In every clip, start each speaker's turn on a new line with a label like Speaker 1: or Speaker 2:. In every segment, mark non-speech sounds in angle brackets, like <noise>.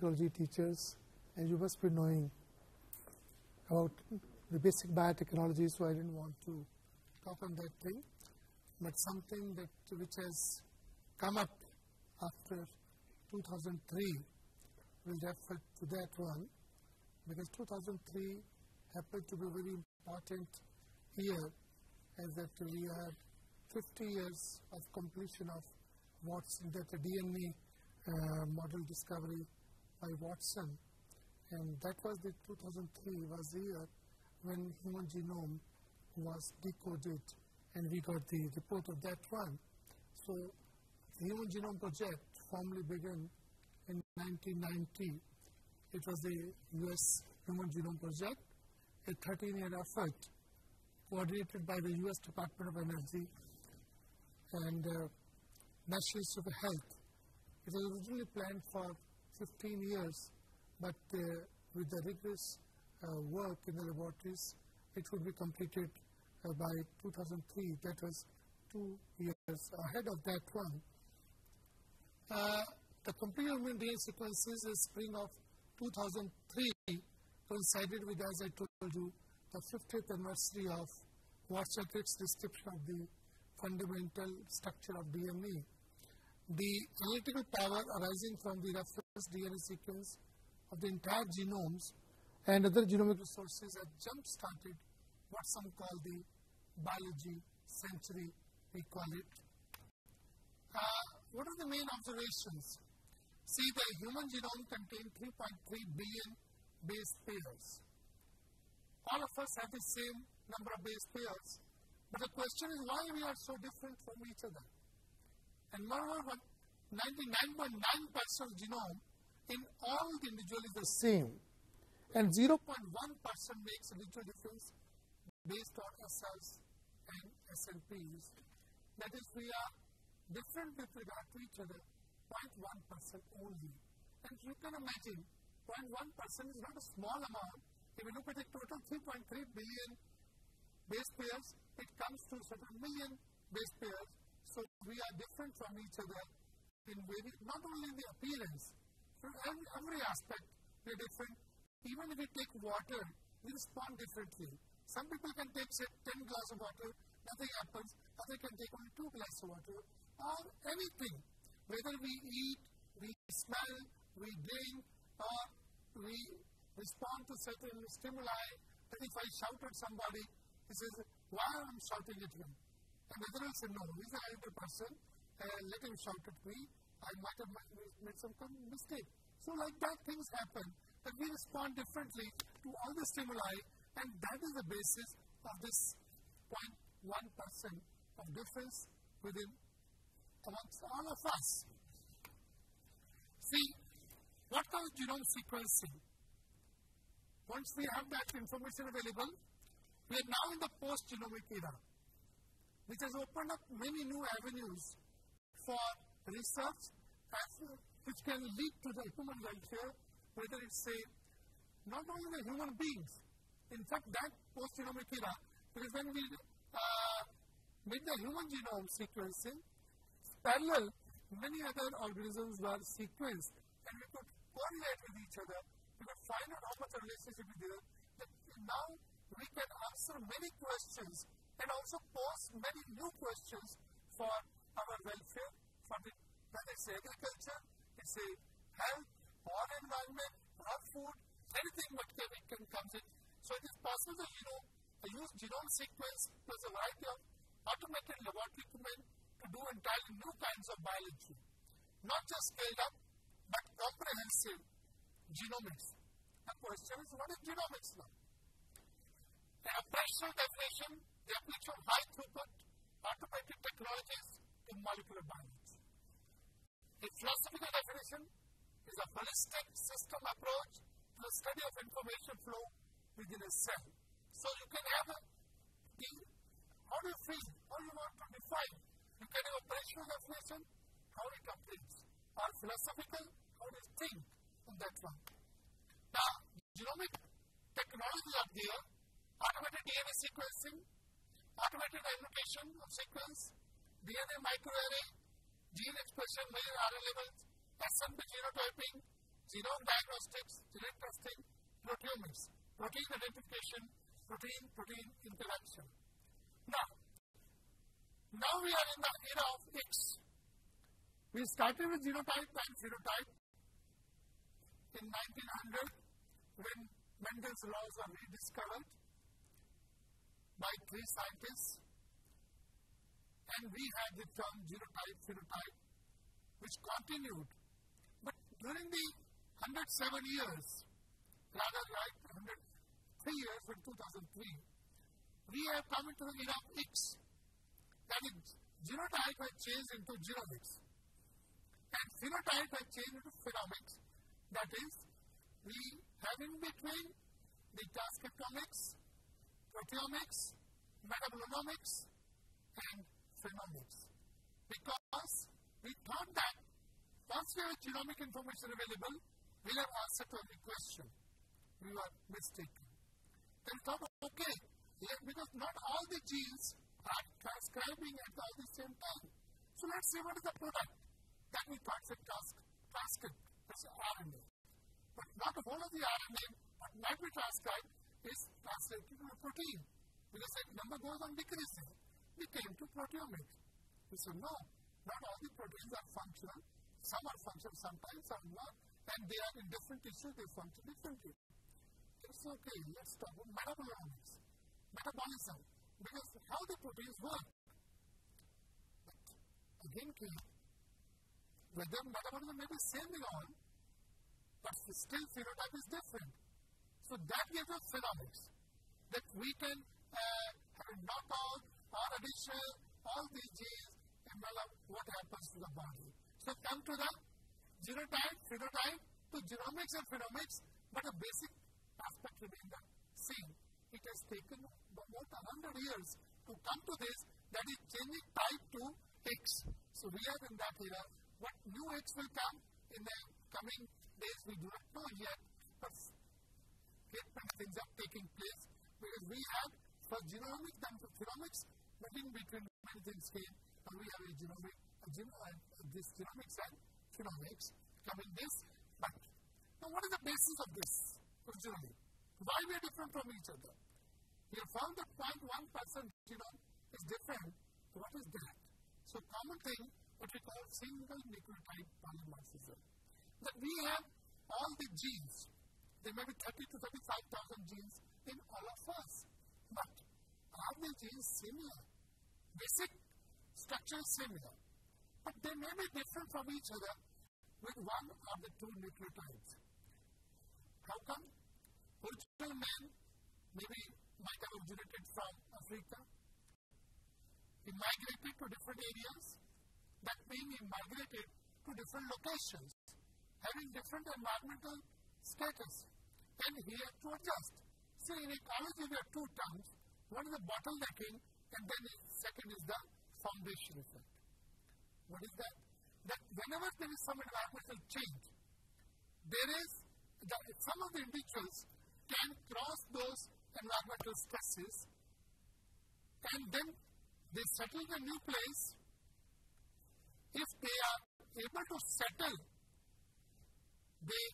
Speaker 1: teachers, and you must be knowing about the basic biotechnology, so I didn't want to talk on that thing. But something that which has come up after 2003, we'll refer to that one, because 2003 happened to be a very important year, as that we had 50 years of completion of Watson, that the DNA uh, model discovery by Watson. And that was the 2003 was the year when human genome was decoded and we got the report of that one. So the Human Genome Project formally began in 1990. It was the US Human Genome Project, a 13-year effort coordinated by the US Department of Energy and uh, National Institute of Health. It was originally planned for 15 years, but uh, with the rigorous uh, work in the laboratories, it would be completed uh, by 2003. That was two years ahead of that one. Uh, the complete human DNA sequences in spring of 2003 coincided with, as I told you, the 50th anniversary of Watson-Crick's description of the fundamental structure of DNA. The analytical power arising from the DNA sequence of the entire genomes and other genomic resources have jump-started what some call the biology century, we call it. Uh, what are the main observations? See, the human genome contains 3.3 billion base pairs. All of us have the same number of base pairs, but the question is why we are so different from each other. And moreover, 99.9% of genome in all the individual is the same, and 0.1% makes a little difference based on SLs and SNPs. That is, we are different with regard to each other, 0.1% only. And you can imagine, 0.1% is not a small amount. If you look at the total 3.3 billion base pairs, it comes to certain million base pairs. So we are different from each other in not only in the appearance, from every, every aspect, we are different. Even if we take water, we respond differently. Some people can take, say, 10 glasses of water, nothing happens. Others can take only 2 glasses of water, or anything. Whether we eat, we smell, we drink, or we respond to certain stimuli. That if I shout at somebody, he says, Why am I shouting at him? And other will say, No, he's an elder person, uh, let him shout at me. I might have made some mistake. So, like that, things happen. But we respond differently to all the stimuli and that is the basis of this 0.1% of difference within amongst all of us. See, what comes genome sequencing? Once we have that information available, we are now in the post-genomic era, which has opened up many new avenues for research which can lead to the human welfare, whether it's, say, not only the human beings, in fact, that post-genomic era, because when we uh, made the human genome sequencing, parallel, many other organisms were sequenced, and we could correlate with each other. We could find out how much relationship is there. That now we can answer many questions and also pose many new questions for our welfare, for the, whether it's agriculture, it's a health, or environment, or food, anything what can, comes in so it is possible that you know use genome sequence plus a variety of automated laboratory equipment to do entirely new kinds of biology. Not just scaled up, but comprehensive genomics. The question is, what is genomics now? The operational definition, the application of high throughput automated technologies in molecular biology. A philosophical definition is a holistic system approach to the study of information flow within a cell. So you can have a, how do you feel, how you want to define. You can have a operational definition, how it operates, or philosophical, how do you think on that one. Now, genomic technology are there, automated DNA sequencing, automated annotation of sequence, DNA microarray, gene expression, measure RNA levels, SNP genotyping, genome diagnostics, genetic testing, proteomics, protein identification, protein protein interaction. Now, now we are in the era of X. We started with genotype and phenotype in 1900 when Mendel's laws were rediscovered by three scientists and we had the term genotype, phenotype, which continued. But during the 107 years, rather like 103 years from 2003, we have come into the era of X. That is, genotype has changed into genomics. And phenotype has changed into phenomics. That is, we have in between the transcriptomics, proteomics, metabolomics, and phenomics. Because we thought that once we have genomic information available, we'll have answer to every question. We were mistaken. Then we thought, okay, yeah, because not all the genes are transcribing at all the same time. So let's see what is the product. That we thought is transcript, that's RNA. But not the whole of the RNA, but might be transcribed, is translated to a protein. Because that number goes on decreasing we came to proteomics. We said, no, not all the proteins are functional. Some are functional, sometimes some are not. And they are in different tissues, they function differently. It's okay, let's talk about metabolomics, metabolism, because how the proteins work. But again, whether metabolism may be same in all, but still phenotype is different. So that gives us phenomics, that we can uh, have a addition, all these genes envelop what happens to the body. So come to the genotype, phenotype, to genomics and phenomics, but a basic aspect remains the same. It has taken about 100 years to come to this, that is changing type to X. So we are in that era. What new X will come in the coming days, we do not know yet, but great things are taking place because we have for genomics and for phenomics, nothing between many things came, and we have a genomic, a geno, uh, this genomics and phenomics coming this. But now, what is the basis of this originally? Why we are different from each other? We have found that 0.1% genome is different. What is that? So, common thing, what we call single nucleotide polymorphism. That we have all the genes. There may be 30 to 35,000 genes in all of us. But are the genes similar? Basic structure similar, but they may be different from each other with one of the two nucleotides. How come? Original man maybe might have originated from Africa. He migrated to different areas. That means he migrated to different locations, having different environmental status, and he had to adjust. See, in ecology, there are two terms. One is the bottlenecking, and then second is the foundation effect. What is that? That whenever there is some environmental change, there is that some of the individuals can cross those environmental stresses and then they settle in a new place. If they are able to settle, they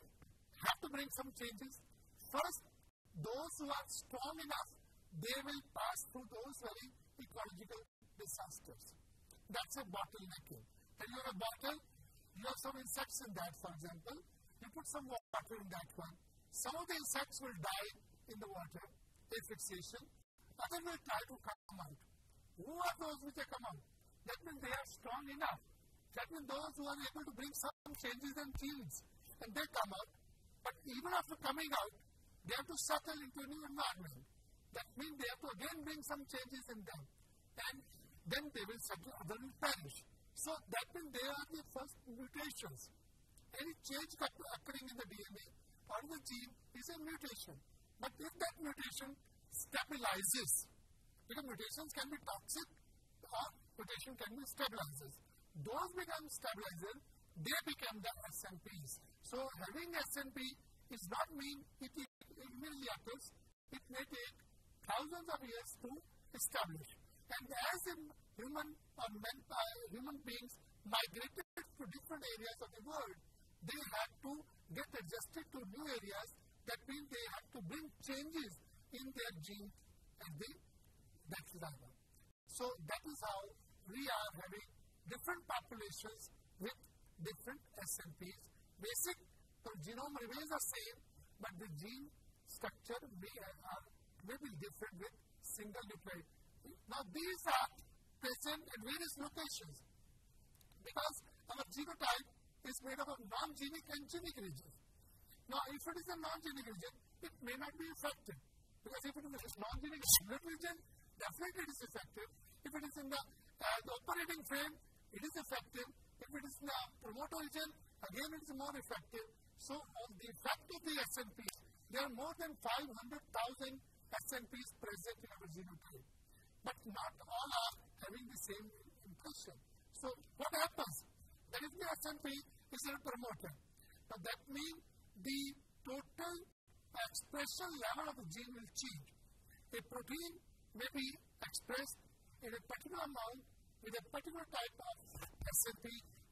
Speaker 1: have to bring some changes. First, those who are strong enough, they will pass through those very ecological disasters. That's a bottlenecking. And you have a bottle, you have some insects in that, for example. You put some water in that one. Some of the insects will die in the water, asphyxiation. Others will try to come out. Who are those which have come out? That means they are strong enough. That means those who are able to bring some changes and change. And they come out. But even after coming out, they have to settle into a new environment. That means they have to again bring some changes in them. And then they will other will perish. So that means they are the first mutations. Any change occurring in the DNA or the gene is a mutation. But if that mutation stabilizes, because mutations can be toxic or mutation can be stabilizers. Those become stabilizers, they become the SNPs. So having SNP is not mean it immediately occurs. It may take thousands of years to establish. And as in human or men, uh, human beings migrated to different areas of the world, they had to get adjusted to new areas, that means they had to bring changes in their genes at the level. So that is how we are having different populations with different SNPs. Basic the genome remains the same, but the gene structure may, uh, may be different with single nucleotide. Now these are present at various locations because our genotype is made up of non-genic and genic regions. Now, if it is a non-genic region, it may not be effective because if it is a non-genic region, definitely it is effective. If it is in the, uh, the operating frame, it is effective. If it is in the promoter region, again it is more effective. So, on the effect of the SNPs, there are more than 500,000 SNPs present in our genotype. But not all are having the same impression. So, what happens? That if the SNP is a promoter, but that means the total expression level of the gene will change. A protein may be expressed in a particular amount with a particular type of SNP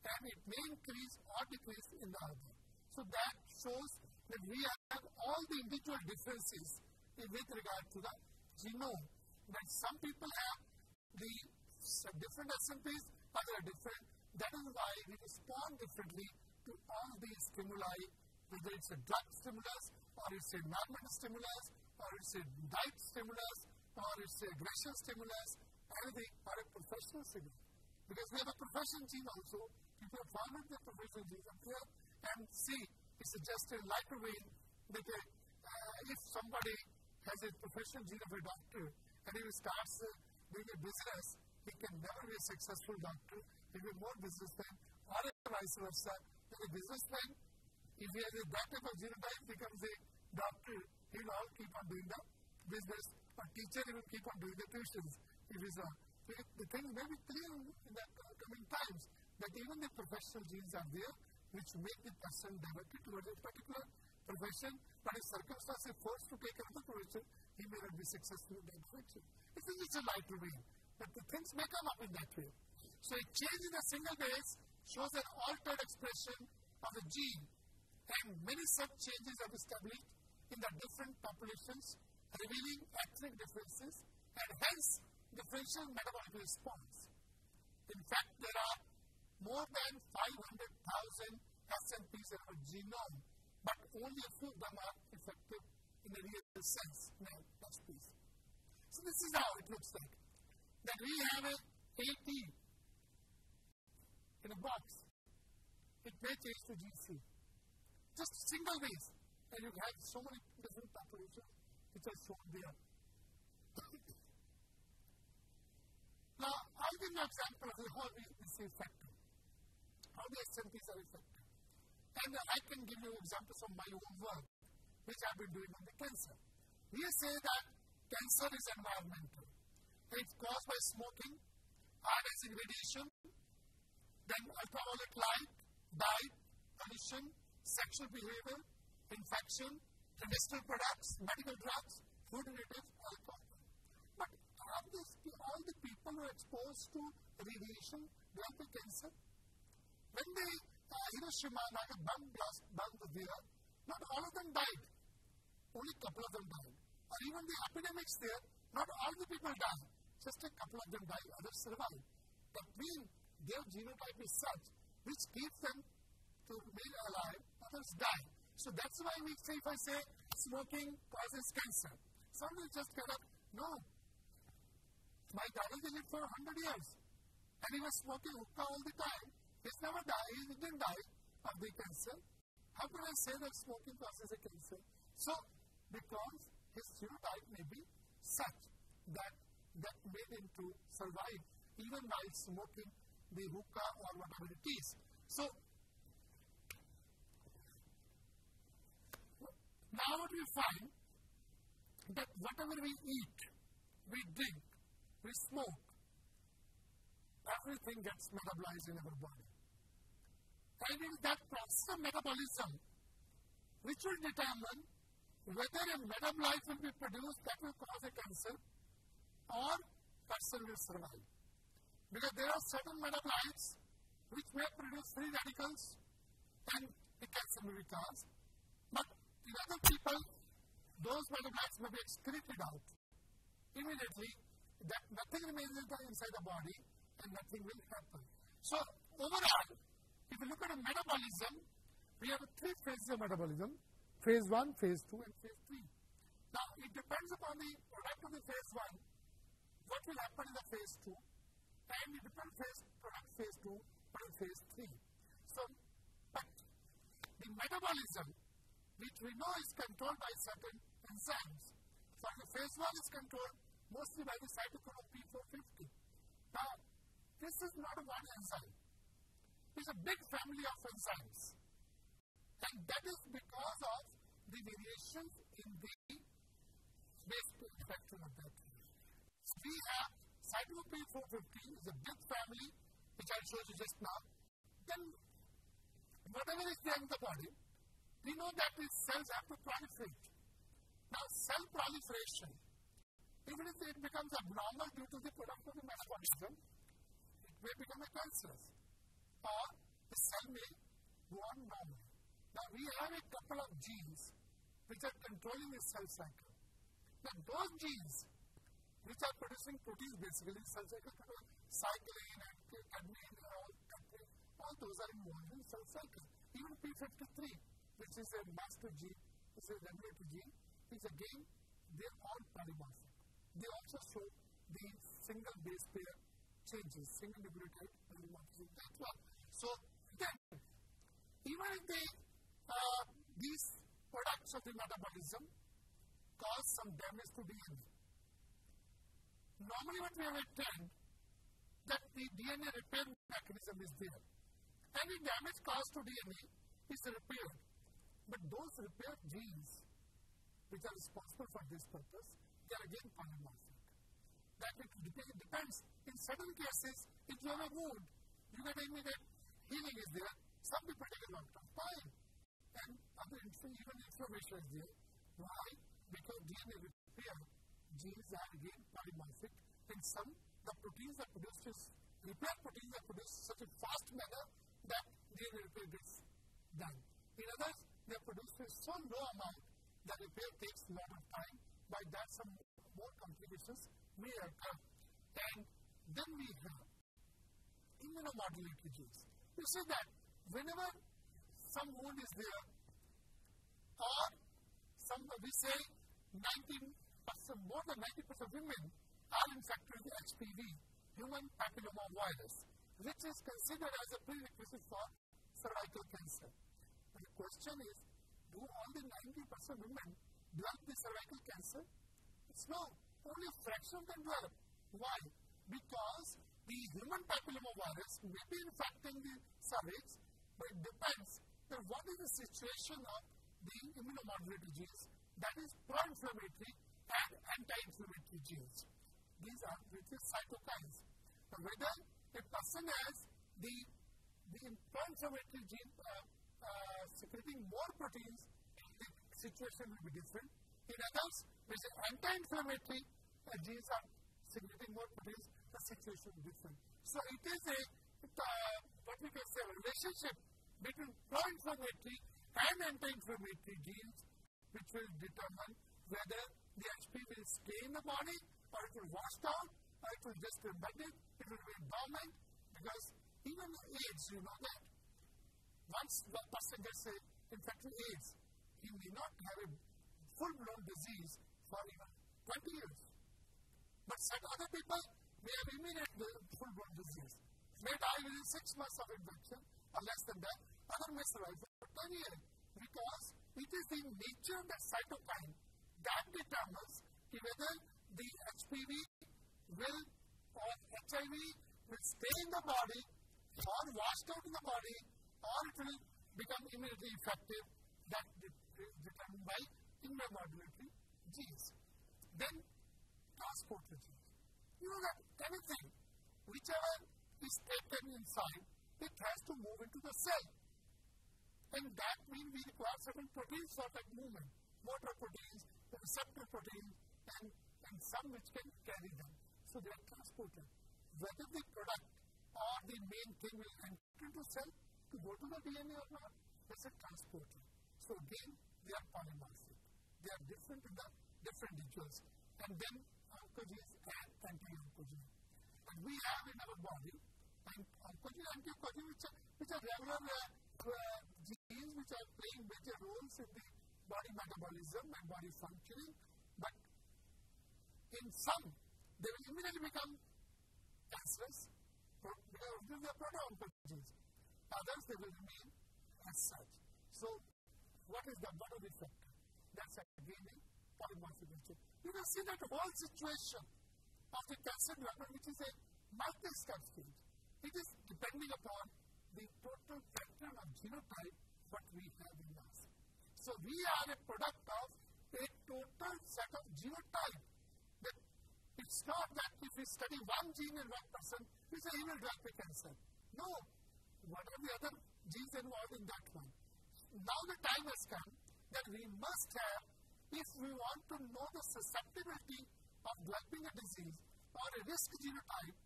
Speaker 1: and it may increase or decrease in the other. So that shows that we have all the individual differences with regard to the genome. That some people have the different SNPs, others are different. That is why we respond differently to all these stimuli, whether it's a drug stimulus, or it's a environmental stimulus, or it's a diet stimulus, or it's a aggression stimulus, anything, or a professional stimulus. Because we have a profession gene also. People have found their professional genes up here and see it's just a lighter vein that uh, if somebody has a professional gene of a doctor and if he starts uh, doing a business, he can never be a successful doctor. He will be more businessman or vice versa. Then a businessman, if he has a type of genotype, becomes a doctor, he will all keep on doing the business. A teacher, he will keep on doing the tuitions. If he's a, the thing may be clear in the coming times that even the professional genes are there, which make the person directed towards a particular profession, but if circumstances forced to take another profession, he may not be successful in that direction. It's just a lighter way, but the things may come up in that way. So a change in a single base shows an altered expression of a gene, and many such changes are established in the different populations, revealing ethnic differences and hence differential metabolic response. In fact, there are more than 500,000 SNPs in our genome, but only a few of them are effective in a real sense. Now, please. So this is how it looks like. That we have a AT in a box. It may change to GC. Just single base. And you have so many different populations which are shown there. <coughs> now, I'll give you an example of how we, is effective how the SNPs are effective. And I can give you examples from my own work, which I've been doing on the cancer. We say that cancer is environmental. It's caused by smoking, ionizing radiation, then ultraviolet light, diet, pollution, sexual behavior, infection, industrial products, medical drugs, food additives, alcohol. But are these, all the people who are exposed to radiation they develop cancer? When the uh, Hiroshima Naga bomb blast bombed there, not all of them died. Only a couple of them died. Or even the epidemics there, not all the people died. Just a couple of them died, others survived. That means their genotype is such which keeps them to remain alive, others die. So that's why we say, if I say smoking causes cancer, some will just get up, no. My dad lived for 100 years and he was smoking hookah all the time He's never died, he didn't die of the cancer. How can I say that smoking causes a cancer? So, because his genotype may be such that that made him to survive even while smoking the hookah or whatever it is. So, now what we find that whatever we eat, we drink, we smoke, everything gets metabolized in our body. Is that process of metabolism which will determine whether a metabolite will be produced that will cause a cancer or person will survive. Because there are certain metabolites which may produce free radicals and the cancer may be caused. But in other people, those metabolites may be excreted out immediately, that nothing remains inside the body and nothing will happen. So, overall, if you look at a metabolism, we have three phases of metabolism phase 1, phase 2, and phase 3. Now, it depends upon the product of the phase 1, what will happen in the phase 2, and it depends phase product phase 2 or phase 3. So, but the metabolism, which we know is controlled by certain enzymes. So, the phase 1 is controlled mostly by the cytochrome P450. Now, this is not one enzyme. It's a big family of enzymes. And that is because of the variations in the base spectrum of that. So we have cytochrome P450 is a big family, which I showed you just now. Then, whatever is there in the body, we know that these cells have to proliferate. Now, cell proliferation even if it becomes abnormal due to the product of the metabolism, it may become a cancerous. Or the cell may go on normal. Now we have a couple of genes which are controlling the cell cycle. Now those genes which are producing proteins basically, cell cycle control, cyclin and cadmium and all, all those are involved in cell cycle. Even P53, which is a master gene, is a regulatory gene, is again, they're all polymorphic they also show the single base pair changes, single nucleotide polymorphism. That's one. So then, even if they, uh, these products of the metabolism cause some damage to DNA, normally what we have attained that the DNA repair mechanism is there. Any damage caused to DNA is repaired. But those repair genes which are responsible for this purpose they are again polymorphic. That it depends. In certain cases, if you have a wound, you get immediate healing is there. Some people take a long time. And other even inflammation is there. Why? Because DNA repair genes are again polymorphic. And some, the proteins are produced, is, repair proteins are produced in such a fast manner that DNA repair gets done. In others, they are produced in so low amount that repair takes a lot of time by that some more complications may occur. And then we have immunomodulatory genes. You see that whenever some wound is there, or some, we say 19%, more than 90% of women are infected with HPV, human papilloma virus, which is considered as a prerequisite for cervical cancer. But the question is, do all the 90% women develop the cervical cancer? It's no, only a fraction of them develop. Why? Because the human papillomavirus may be infecting the cervix, but it depends on what is the situation of the immunomodulatory genes, that is pro-inflammatory and anti-inflammatory genes. These are which cytokines. Now, whether a person has the, the pro-inflammatory gene uh, uh, secreting more proteins the situation will be different. In others, which anti-inflammatory uh, genes are secreting more proteins, the situation different. So it is a, uh, what we can say, a relationship between pro-inflammatory and anti-inflammatory genes which will determine whether the HP will stay in the body or it will wash out or it will just embed it, it will be dormant because even AIDS, you know that once the person gets infected with AIDS, he may not have a full-blown disease for even 20 years. But some other people may have immediate full-blown disease. May die within six months of infection or less than that. Other may survive for 10 years because it is the nature of the cytokine that determines whether the HPV will or HIV will stay in the body or washed out in the body or it will become immediately effective that determined by immunomodulatory genes. Then transporter genes. You know that anything, whichever is taken inside, it has to move into the cell. And that means we require certain proteins for that movement. Motor proteins, receptor proteins, and, and some which can carry them. So they are transported. Whether the product or the main thing will enter into cell to go to the DNA or not, That's a transporter. So again, they are polymorphic. They are different in the different individuals. And then oncogenes and anti-oncogenes. And we have in our body and oncogene, anti-oncogene, which are, which are regular uh, uh, genes which are playing major roles in the body metabolism and body functioning. But in some, they will immediately become cancerous because they are proto-oncogenes. Others, they will remain as such. So, what is the bottom effect? That's again You can see that whole situation of the cancer development, which is a multi-step it is depending upon the total pattern of genotype what we have in us. So we are a product of a total set of genotype. That it's not that if we study one gene in one person, we say he will cancer. No. What are the other genes involved in that one? Now the time has come that we must have, if we want to know the susceptibility of developing a disease or a risk genotype,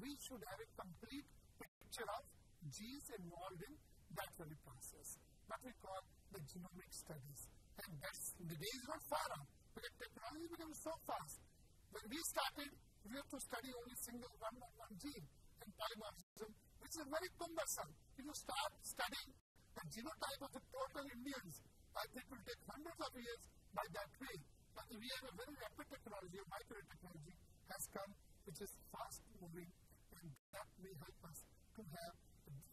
Speaker 1: we should have a complete picture of genes involved in that very process. What we call the genomic studies. And that's, the day is not far off, technology becomes so fast. When we started, we had to study only single one, one gene and polymorphism, which is very cumbersome. If you start studying the genotype of the total Indians, I think it will take hundreds of years by that way. But we have a very rapid technology, a micro technology has come, which is fast moving, and that may help us to have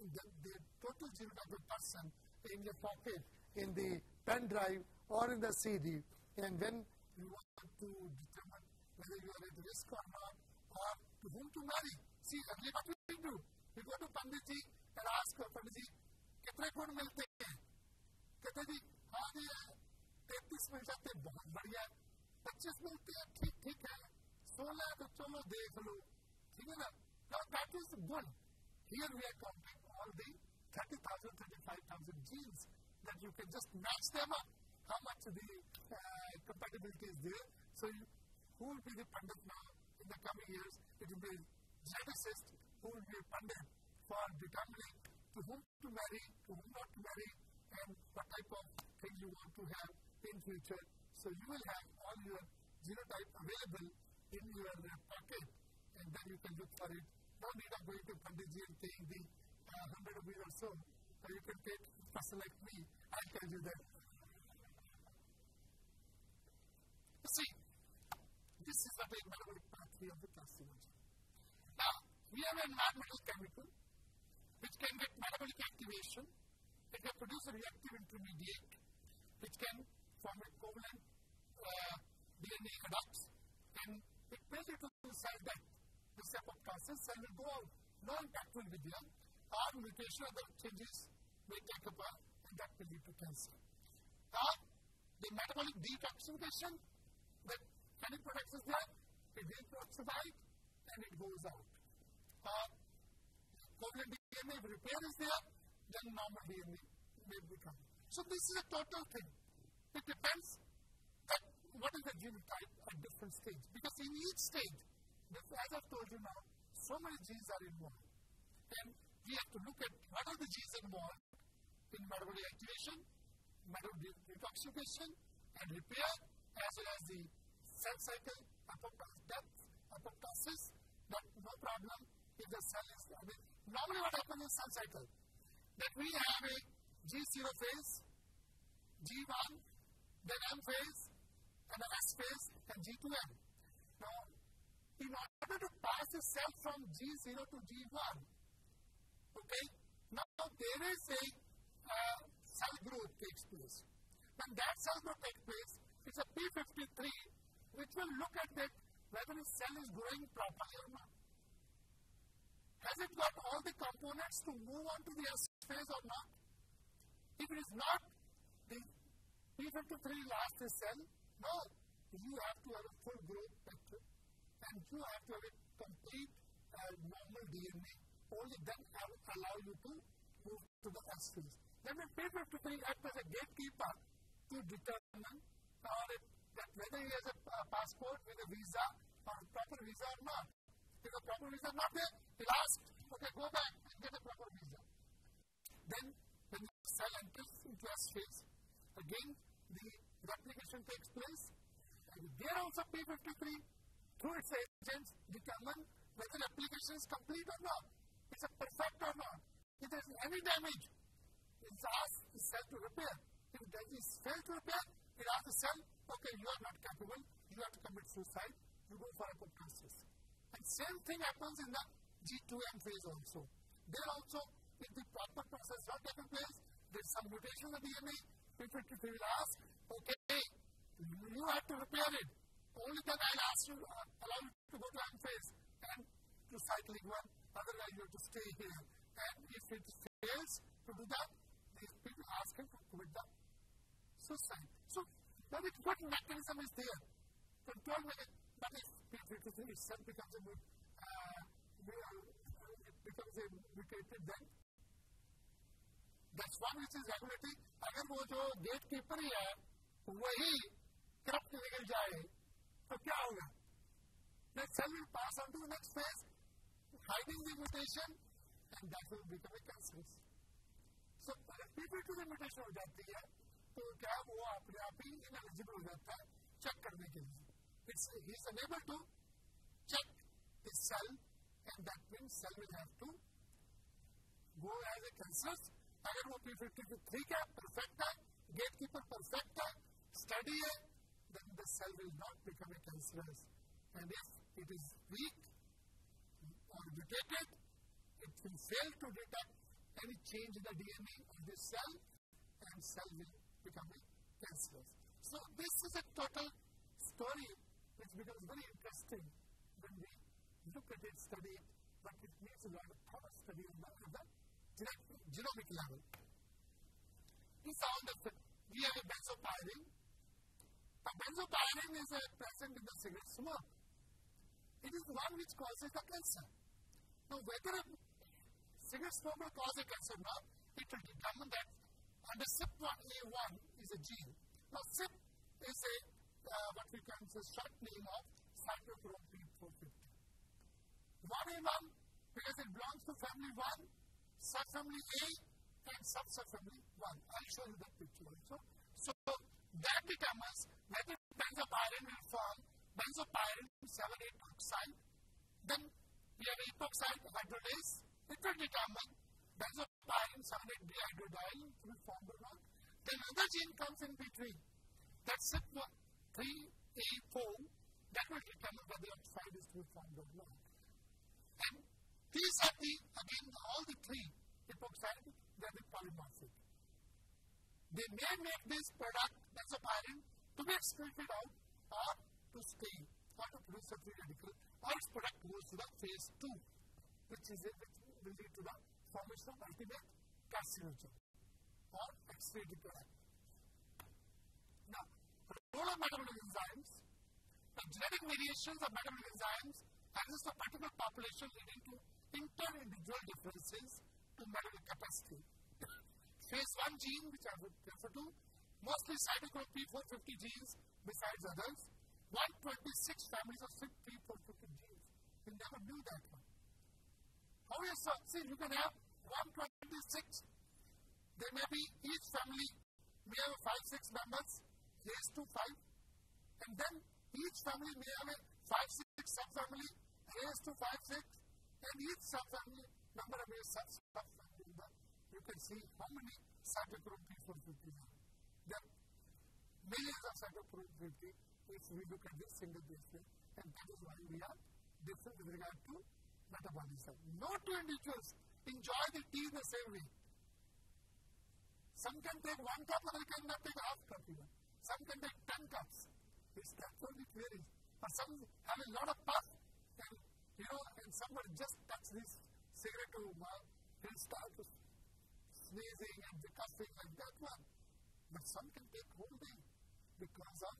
Speaker 1: the, the total genotype of a person in your pocket, in the pen drive, or in the CD. And when you want to determine whether you are at risk or not, or to whom to marry, see, earlier what we do, we go to Panditji and ask Panditji, कितने गुण मिलते हैं कहते जी हाँ जी तैतीस मिल जाते बहुत बढ़िया पच्चीस मिलते हैं ठीक ठीक है सोलह तो चलो देख लो ठीक है ना now that is good here we are counting all the 30,000, 35,000 genes that you can just match them up. How much the uh, compatibility is there. So, you, who will be the Pandit now in the coming years? It will be a geneticist who will be a Pandit for determining to whom to marry, to whom not to marry, and what type of things you want to have in future. So, you will have all your genotype available in your uh, pocket, and then you can look for it. No need of going to Panditji and paying the uh, 100 rupees or so, or you can take a person like me, I'll tell you that. See, this is the big metabolic pathway of the carcinogen. Now, we have an environmental chemical which can get metabolic activation, it can produce a reactive intermediate, which can form a covalent uh, DNA adducts, and it plays into the cell death. This apoptosis cell will go out. No impact will be there or mutation of the changes may take up and that will lead to cancer. Or the metabolic detoxification, the any products is there, it detoxifies and it goes out. Or covalent DNA repair is there, then normal DNA may become. So this is a total thing. It depends that what is the genotype at different stages. Because in each stage, as I've told you now, so many genes are involved. And we have to look at what are the genes involved in metabolic activation, metabolic detoxification, and repair, as well as the cell cycle, apoptosis, death, apoptosis, but no problem if the cell is, I mean, normally what happens in cell cycle, that we have a G0 phase, G1, then M phase, and an S phase, and G2M. Now, in order to pass the cell from G0 to G1, Okay? Now there is a uh, cell growth takes place. When that cell growth takes place, it's a P53 which will look at that whether the cell is growing properly or not. Has it got all the components to move on to the S phase or not? If it is not, the P53 lost the cell. No, you have to have a full growth pattern and you have to have a complete uh, normal DNA only then allow you to move to the S phase. Then we pay to act as a gatekeeper to determine or that whether he has a uh, passport with a visa or a proper visa or not. If a proper visa is not there, he'll ask, okay, go back and get a proper visa. Then when the cell enters into next phase. Again, the replication takes place. And there also P53, through its agents, determine whether the application is complete or not. Is it perfect or not? If there is any damage, it's asked the cell to repair. If it is failed to repair, it asks the cell, okay, you are not capable, you have to commit suicide, you go for a apoptosis. And same thing happens in the G2M phase also. There also, if the proper process is not taking place, there's some mutation of the DNA, P53 will ask, okay, you have to repair it. Only then I'll ask you, uh, allow you to go to M phase and to cycling one, otherwise you have to stay here. And if it fails to do that, these people ask him to commit the suicide. So, very what mechanism is there? Control mechanism. But if P53 itself becomes a uh, becomes a mutated then that's one which is regulating अगर वो जो gate keeper ही है वही corrupt निकल जाए तो क्या होगा the cell will pass on to the next phase, hiding the mutation, and that will become a cancerous. So, people to the mutation हो जाती है तो क्या वो अपने आप ही इनएलिजिबल हो जाता है चेक करने के लिए it's he is unable to check the cell and that means cell will have to go as a cancerous अगर वो पी फिफ्टी ठीक है परफेक्ट है गेट कीपर परफेक्ट है स्टडी है then the cell will not become a cancerous. And if it is weak or mutated, it will fail to detect any change in the DNA of the cell and cell will become a cancerous. So this is a total story which becomes very interesting when we look at it, study it, but it needs a lot of thorough study on the, on the genomic level. We found that we have a benzopyrene. A benzopyrene is a present in the cigarette smoke. It is the one which causes the cancer. Now, whether a cigarette smoke will cause a cancer or not, it will determine that under CYP1A1 is a gene. Now, CYP is a uh, what we call the short name of cytochrome P450. 1A1 because it belongs to family 1 subfamily A and subfamily 1. I'll show you that picture also. So that determines whether benzopyrene will form benzopyrene 7-8 oxide. Then we have epoxide hydrolase. It will determine benzopyrene 7-8 dihydrodiol will form or not. Then another gene comes in between. That's CYP3A4. That will determine whether oxide is to be formed or not. And these are the, again, all the three epoxide, they are the polymorphic. They may make this product, benzopyrene, to be excreted out or to stay or to produce a free radical or its product goes to the phase 2, which is which will lead to the formation of ultimate carcinogen or excreted product. Now, role of metabolic enzymes, the genetic variations of metabolic enzymes exist a particular population leading to inter-individual differences to metabolic capacity. Phase 1 gene, which I would refer to, mostly cytochrome P450 genes besides others, 126 families of P450 genes. We never knew that one. How is so? See, you can have 126. There may be each family may have 5, 6 members, raised to 5. And then each family may have a 5, 6 subfamily, raised to 5, 6. And each subfamily, number of subfamily, you can see how many cytochrome P450 are. There are millions of cytochrome 50 if we look at this single base and that is why we are different with regard to metabolism. No two individuals enjoy the tea the same way. Some can take one cup, other cannot take half cup even. Some can take ten cups. It's that only clear. Or some have a lot of puff and you know, and somebody just touch this cigarette to mouth, he'll start sneezing and coughing like that one. But some can take whole day because of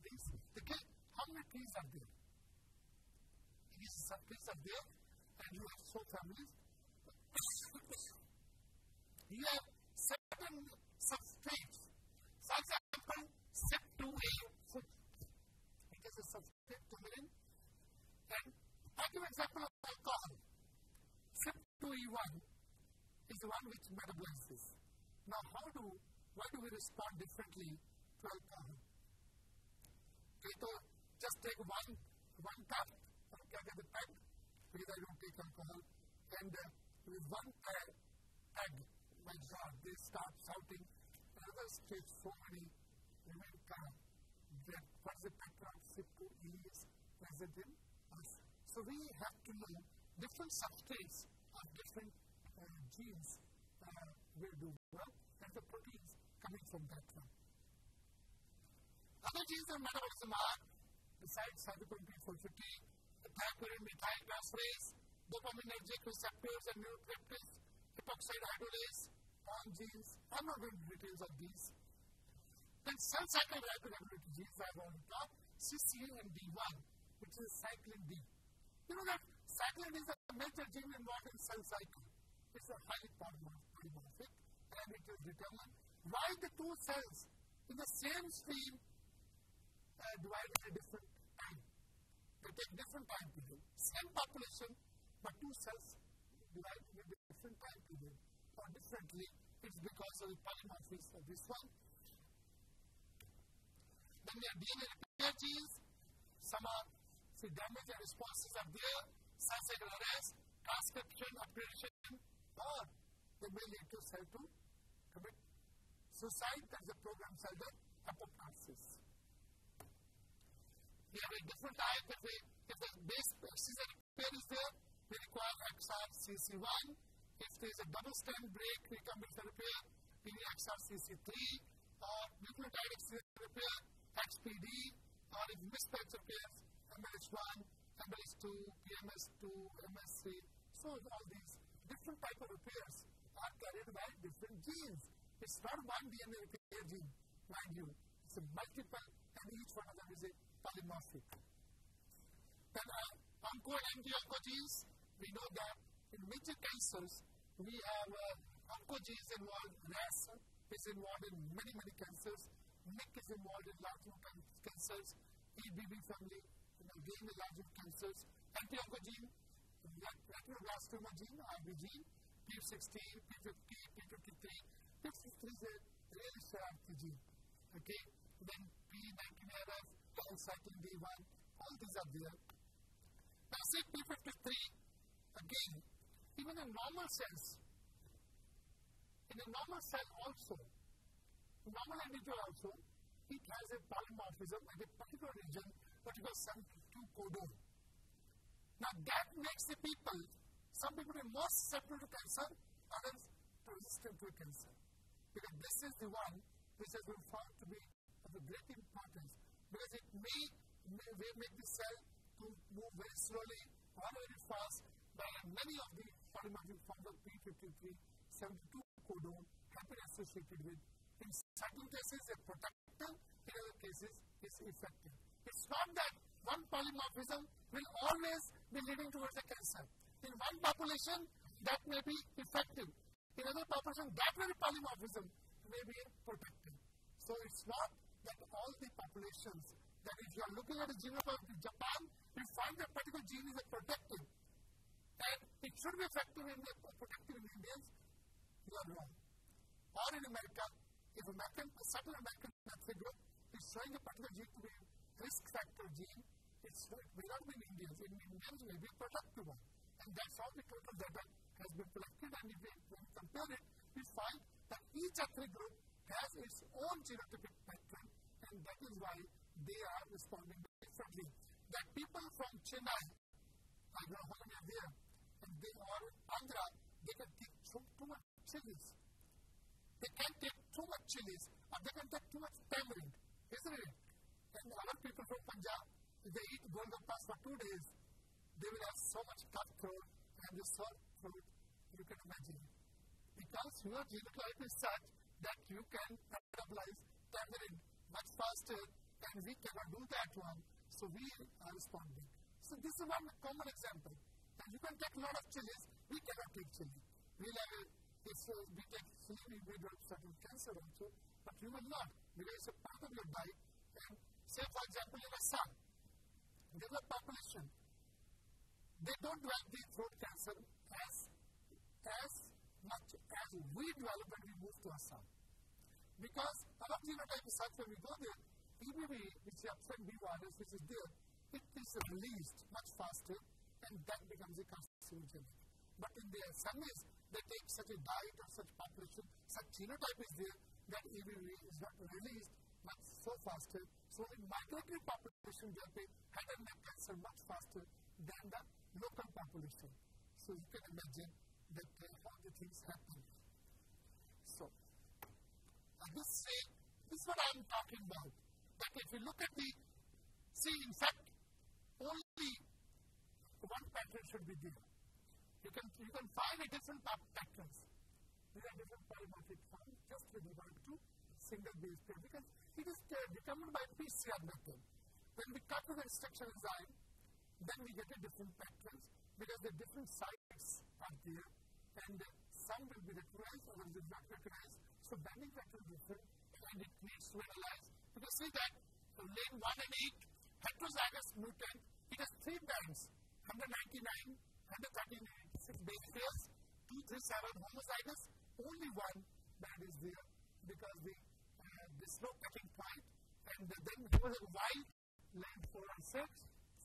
Speaker 1: these. Okay, how many trees are there? These some trees are there, and you have so families. <coughs> you have certain substrates. For example, CYP2A, it is a substrate dominant, and An example of alcohol. CYP2E1 is the one which metabolizes. Now, how do why do we respond differently to alcohol? Okay, so just take one, one cup, okay, get the peg, because I don't take alcohol, and uh, with one peg, peg, my God, they start shouting, and others take so many, remain calm. That what's the background to is present in. So we have to know different substrates of different uh, genes uh, will do well, and the proteins coming from that one. Other genes of metabolism are, besides cytochrome P450, thiopurine methyl transferase, dopaminergic receptors and neurotransmitters, epoxide hydrolase, all genes. I'm not going into details of these. Then cell cycle regulatory genes are on top, CCA and D1, which is cyclin D. You know that cyclin is a major gene involved in cell cycle. It's a highly polymorphic, and it is determined why the two cells in the same stream uh, divide at a different time. They take different time period. Same population, but two cells divide in a different time period or differently. It's because of the polymorphism of this one. Then there are DNA repair genes. Some are see damage and responses are there. Cycle arrest, transcription, upgradation, or they may lead to cell to commit suicide. That's a program cell death, apoptosis. We have a different type. If, we, if the base oxygen repair is there, we require XRCC1. If there is a double strand break, recombinant repair, we need XRCC3 or nucleotide excision repair, XPD, or if mismatch repairs, MLH1, MLH2, PMS2, MS3. So all these different type of repairs are carried by different genes. It's not one DNA repair gene, mind you. It's a multiple, and each one of them is a polymorphic. Then uh, onco and anti-oncogenes, we know that in major cancers, we have uh, oncogenes involved. RAS is involved in many, many cancers. MYC is involved in large number of cancers. EBV family, again, a large cancers. Anti-oncogene, retinoblastoma gene, RB gene, P16, P50, P53. P53 is a really sharp gene. Okay? Then P19RF, cyclin D1, all these are there. Now, say P53, again, even in normal cells, in a normal cell also, normal individual also, it has a polymorphism at a particular region, particular cell codon. Now that makes the people, some people are more susceptible to cancer, others resistant to cancer. Because this is the one which has been found to be of a great importance because it may, may, may make the cell to move very slowly or very fast, but many of the polymorphic forms of P53, 72 codon have been associated with. In certain cases, a protective, in other cases, it's effective. It's not that one polymorphism will always be leading towards a cancer. In one population, that may be effective. In another population, that very polymorphism may be protective. So it's not that all the populations, that if you are looking at a genome of Japan, you find that particular gene is a protective. And it should be effective in the protective in Indians, you are wrong. Or in America, if American, a certain American ethnic group is showing a particular gene to be risk factor gene, it's, not be in Indians. In Indians, may be a protective one. And that's how the total data has been collected. And if we, when we compare it, we find that each ethnic group has its own genotypic pattern, and that is why they are responding differently. That people from Chennai, I know how many are there, and they are Andhra, they can take too, too much chilies. They can take too much chilies, or they can take too much tamarind, isn't it? And other people from Punjab, they eat golgappas for two days, they will have so much tough throat and the sore throat, you can imagine. Because your genotype is such that you can metabolize tamarind much faster, and we cannot do that one, so we are responding. So this is one common example. And you can take a lot of chilies, we cannot take chili. We'll have a, if uh, we take chili, we will have certain cancer also, but you will not, because it's a part of your diet. And say, for example, in Assam, there's a population, they don't develop the throat cancer as, as much as we develop when we move to Assam. because our genotype is such when we go there, EBV, which is upstream B virus, which is there, it is released much faster and that becomes a carcinogenic. But in the SMEs, they take such a diet or such population, such genotype is there that EBV is not released so faster. So in migratory population, they have head and neck cancer much faster than the local population. So you can imagine that uh, how the things happen. So, and this, uh, this is what I'm talking about. That if you look at the, see, in fact, only one pattern should be there. You can, you can find a different patterns. These are different polymorphic forms just with regard to single base pair because it is uh, determined by PCR method. When we cut the instruction enzyme, then we get a different patterns because the different sites are there and some will be recognized, others will not recognize. So binding pattern is different and it needs to analyze. Because see that lane 1 and 8 heterozygous mutant, it has three bands 199, 136 base pairs, 237 homozygous, only one band is there because the, uh, the slow cutting point and then there was a wild lane 4 and 6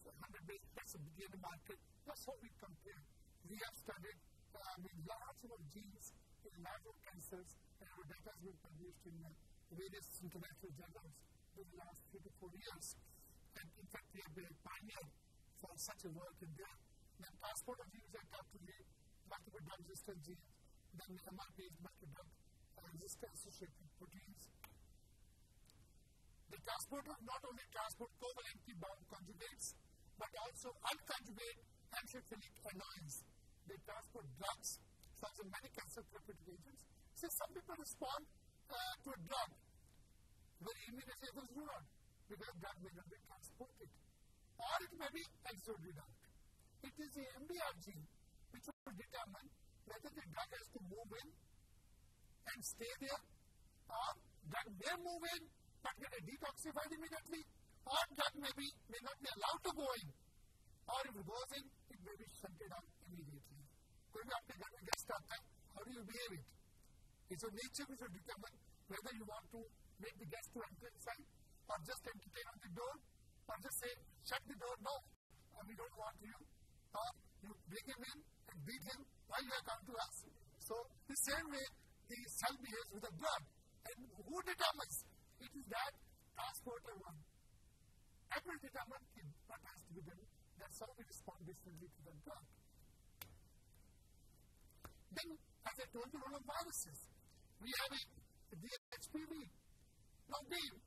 Speaker 1: 100 base pairs of the market. That's how we compare. We have studied uh, I mean, lots of genes in large cancers, and our data has been published in uh, various international journals in the last three to four years. And in fact, we have been a pioneer for such a work in there. The transport of genes are talked to the multiple drug resistant genes, then the MRP is multiple drug resistant associated proteins. The transport not only transport covalently bound conjugates, but also unconjugate amphiphilic anions. They transport drugs, such as many cancer therapeutic agents. So some people respond uh, to a drug very immediately, others do not, because drug may not be transported. Or it may be exuded out. It is the MDR gene which will determine whether the drug has to move in and stay there, or drug may move in but get detoxified immediately, or drug may, be, may not be allowed to go in, or if it goes in, it may be shunted out immediately. कोई भी आपके घर में guest आता है how do you behave it? It's your nature which will determine whether you want to make the guest to enter inside or just entertain on the door or just say, shut the door, no, we don't want you. Or you bring him in and beat him while you have come to us. So, the same way the cell behaves with the blood. And who determines? It is that transporter one. That will determine what has to be done. That's how we respond differently to the drug. Then, as I told you, role of viruses. We have a, the HPV. Now, Dave,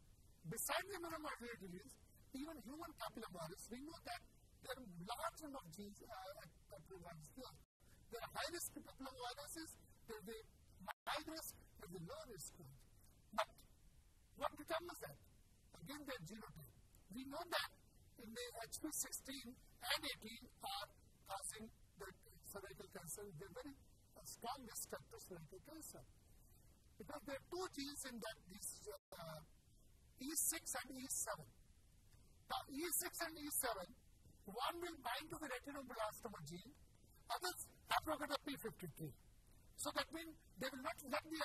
Speaker 1: besides the monomartyr disease, even human papillomavirus, we know that there are large number of genes uh, at papillomavirus there. There are high risk papillomaviruses, there is the mild risk, is the low risk one. But what determines that? Again, their genotype. We know that in the HPV16 and 18 are causing the cervical cancer. They're very uh, strong factors cervical cancer. Because there are two genes in that, this uh, E6 and E7. Now, E6 and E7, one will bind to the retinoblastoma gene, others abrogate the P53. So that means they will not let the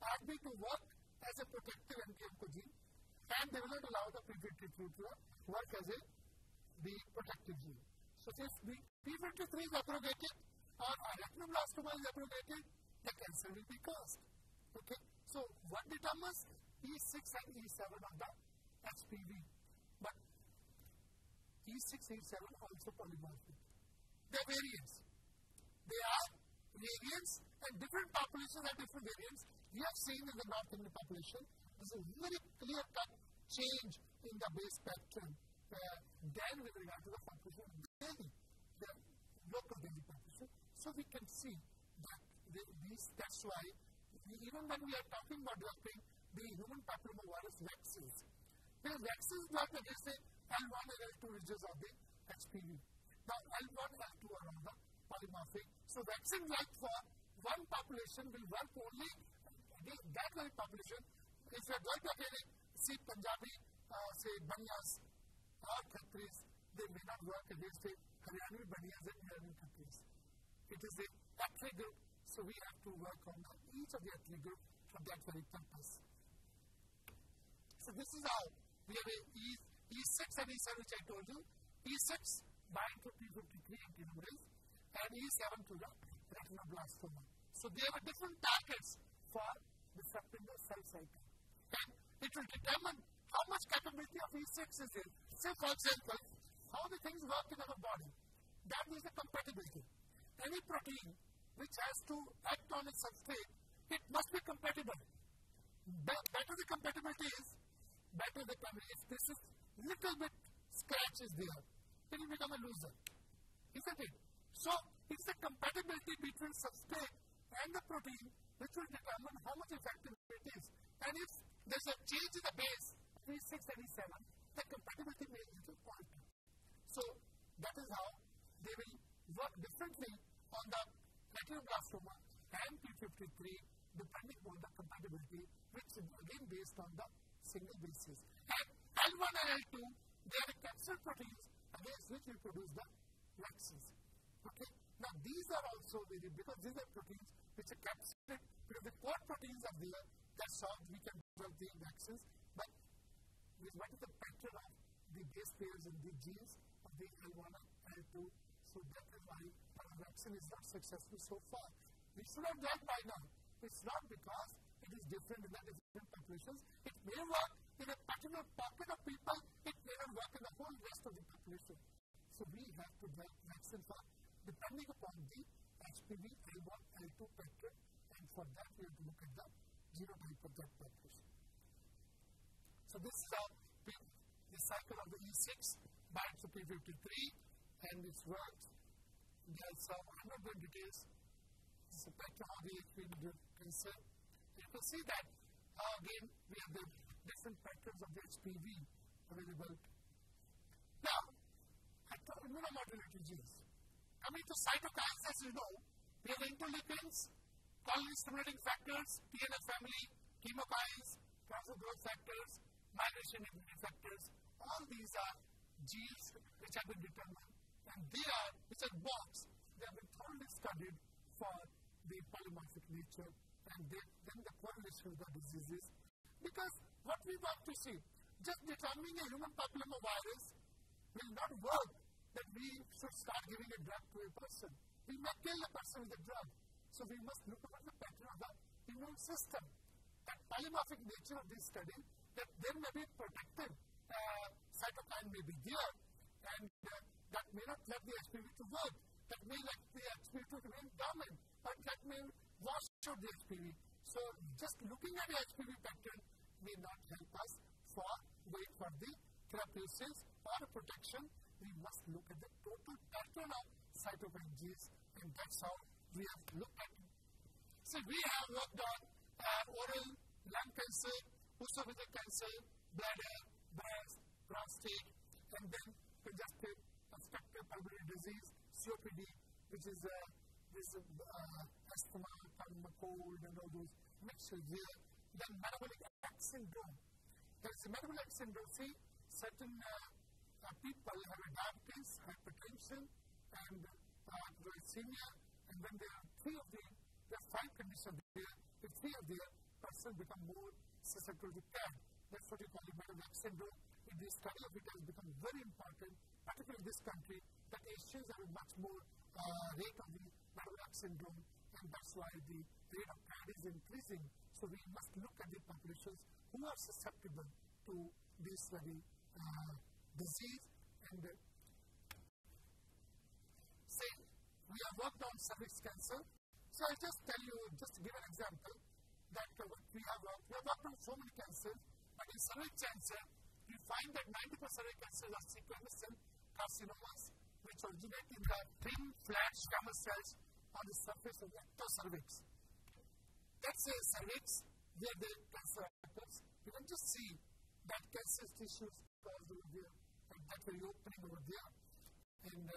Speaker 1: RB to work as a protective anti-oncogene, and they will not allow the P53 to work as a the protective gene. So if the P53 is abrogated or retinoblastoma is abrogated, the cancer will be caused. Okay? So what determines E6 and E7 of the HPV? But E6, E7 also polymorphic. They are variants. They are variants and different populations have different variants. We have seen in the North Indian population, there is a very clear cut change in the base pattern uh, than with regard to the population of Delhi, the local Delhi population. So we can see that the, these, that's why even when we are talking about developing the human papillomavirus vaccines, the vaccines block against the L1 and L2 regions of the HPV. Now, L1 and L2 are on the polymorphic. So, vaccine like for one population will work only against that very population. If you are going to again see Punjabi, uh, say Banyas or Khatris, they may not work against the Haryanvi Banyas and Haryanvi Khatris. It is a ethnic group, so we have to work on each of the ethnic group for that very purpose. So this is how we have E, E6 and E7 which I told you. E6 bind to P53 antinomerase and E7 to the retinoblastoma. So they have different targets for disrupting the cell cycle. And it will determine how much capability of E6 is in. Say, for example, how the things work in our body. That is the compatibility. Any protein which has to act on a substrate, it must be compatible. The better the compatibility is, better the compatibility. If this is little bit scratch is there, it will become a loser. Isn't it? So, it's the compatibility between substrate and the protein which will determine how much effective it is. And if there's a change in the base, E6 and E7, the compatibility may be to So, that is how they will work differently on the retinoblastoma and P53 depending on the compatibility, which is again based on the single basis. And L1 and L2, they are the capsid proteins against which we produce the vaccines. Okay? Now, these are also very, because these are proteins which are capsid, because the core proteins are there, that's how we can develop the vaccines. But what is the pattern of the base pairs in the genes of the L1 and L2? So that is why our vaccine is not successful so far. We should have done by now. It's not because it is different in the different populations. It may work in a particular pocket of people, it may not work in the whole rest of the population. So we have to develop vaccine for depending upon the HPV L1, L2 pattern, and for that we have to look at the genotype of that. So this is the cycle of the E6 binds to P53 and its works. There's some underground details. This is a pattern of the HPV cancer. You can see that uh, again we have the different patterns of the HPV available. Now, at the immunomodulator genes, coming to cytokines, as you know, we have interleukins, colony stimulating factors, TNF family, chemokines, cancer growth factors, migration inhibiting factors. All these are genes which have been determined, and they are, which are box, they have been thoroughly studied for the polymorphic nature and they, then the correlation with the diseases. Because what we want to see, just determining a human papillomavirus will not work that we should start giving a drug to a person. We may kill the person with a drug. So we must look at the pattern of the immune system. That polymorphic nature of this study, that there may be protective uh, cytokine may be there, and uh, that may not let the HPV to work. That may let the HPV to remain dormant, but that may wash out the HPV. So just looking at the HPV pattern may not help us for wait for the therapeutics or protection we must look at the total pattern of cytokine and that's how we have looked at it. So we have worked on uh, oral lung cancer, esophageal cancer, bladder, breast, prostate, and then congestive obstructive pulmonary disease, COPD, which is uh, this uh, asthma, cold, and all those mixtures here. Then metabolic syndrome. There's a metabolic syndrome. See, certain uh, uh, people have diabetes, hypertension, and uh, and when there are three of the, there are five conditions there, if three of the person become more susceptible to care. That's what we call the metabolic syndrome. In this study of it has become very important, particularly in this country, that Asians have a much more uh, rate of the metabolic syndrome, and that's why the rate of CAD is increasing. So we must look at the populations who are susceptible to this very uh, disease and uh, say we have worked on cervix cancer. So I'll just tell you, just give an example, that uh, we have worked, we have worked on so many cancers, but in cervix cancer, we find that 90% of cancers are cell carcinomas, which originate in the thin, flat squamous cells on the surface of the ectocervix. That's a cervix where the cancer occurs. You can just see that cancer tissues caused over over there. And uh,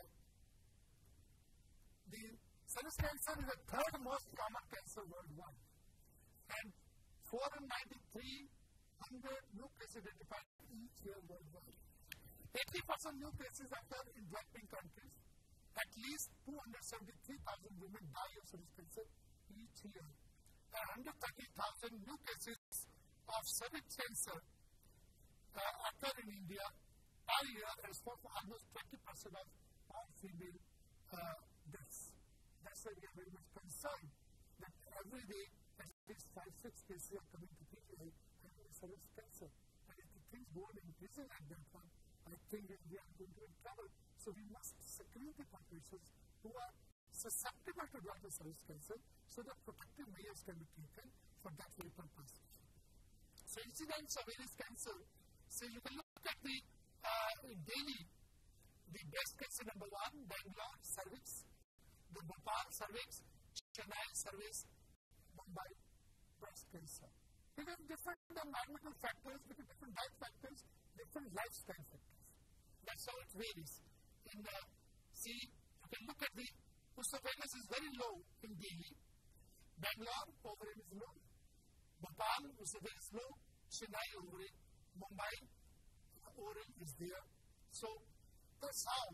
Speaker 1: the cervix cancer is the third most common cancer worldwide. And 493 new cases identified each year worldwide. 80% new cases occur in developing countries. At least 273,000 women die of cervix cancer each year. There are 130,000 new cases of cervix cancer uh, occur in India per year as for almost 20% of all female uh, deaths. That's why we are very much concerned that every day at least five, six cases are coming to PGI having cervical cancer. And if things go on increasing like that one, I think we are going to be trouble. So we must secure the populations who are susceptible to developing cervical cancer so that protective measures can be taken for that very purpose. So incidence of various cancer, so you can look at the uh, daily, the breast cancer number one, Bangalore service, the Bhopal service, Chennai cervix, Mumbai breast cancer. Because different environmental factors, because different diet factors, different lifestyle factors. That's how it varies. In the, see, you can look at the surveillance is very low in Delhi. Bangalore, overhead is low. Bhopal, surveillance is low. Chennai, overhead. Mumbai, overhead is there. So that's how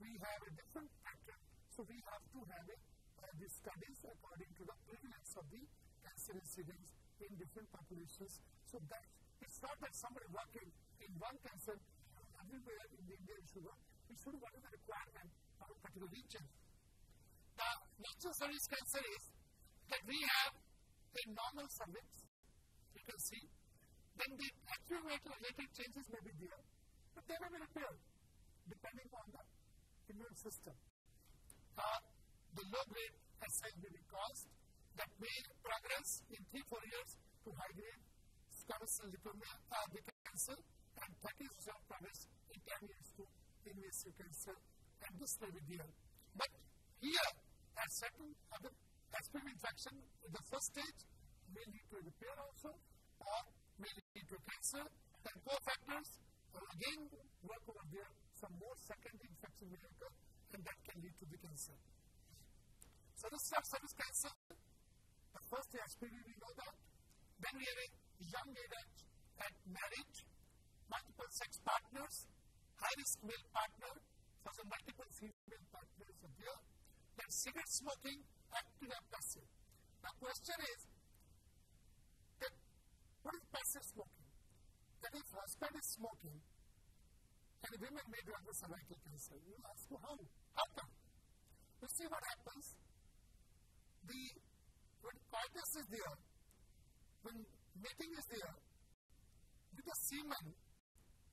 Speaker 1: we have a different pattern. So we have to have a, uh, these studies according to the prevalence of the cancer incidence in different populations. So that it's not that somebody working in one cancer everywhere in the Indian should work. It should is the requirement of a particular region. The natural cervix cancer is that we have a normal cervix, you can see. Then the accumulated related changes may be there, but they may be repaired depending on the immune system. Uh, the low grade SI may be caused that may progress in three, four years to high grade squamous cell uh, the cancer, and 30 years progress in 10 years to invasive cancer, and this may be there. But here, as certain other HPV infection in the first stage may lead to repair also, or lead to cancer, then cofactors will again work over there, some more secondary infection may occur, and that can lead to the cancer. So this is cervix cancer. The first HPV, we know that. Then we have a young age at marriage, multiple sex partners, high risk male partner, so some multiple female partners are there that cigarette smoking, active and passive. The question is what is passive smoking? That if husband is smoking and women may develop cervical cancer, you ask well, how? How come? You see what happens? The when coitus is there, when mating is there, with the semen,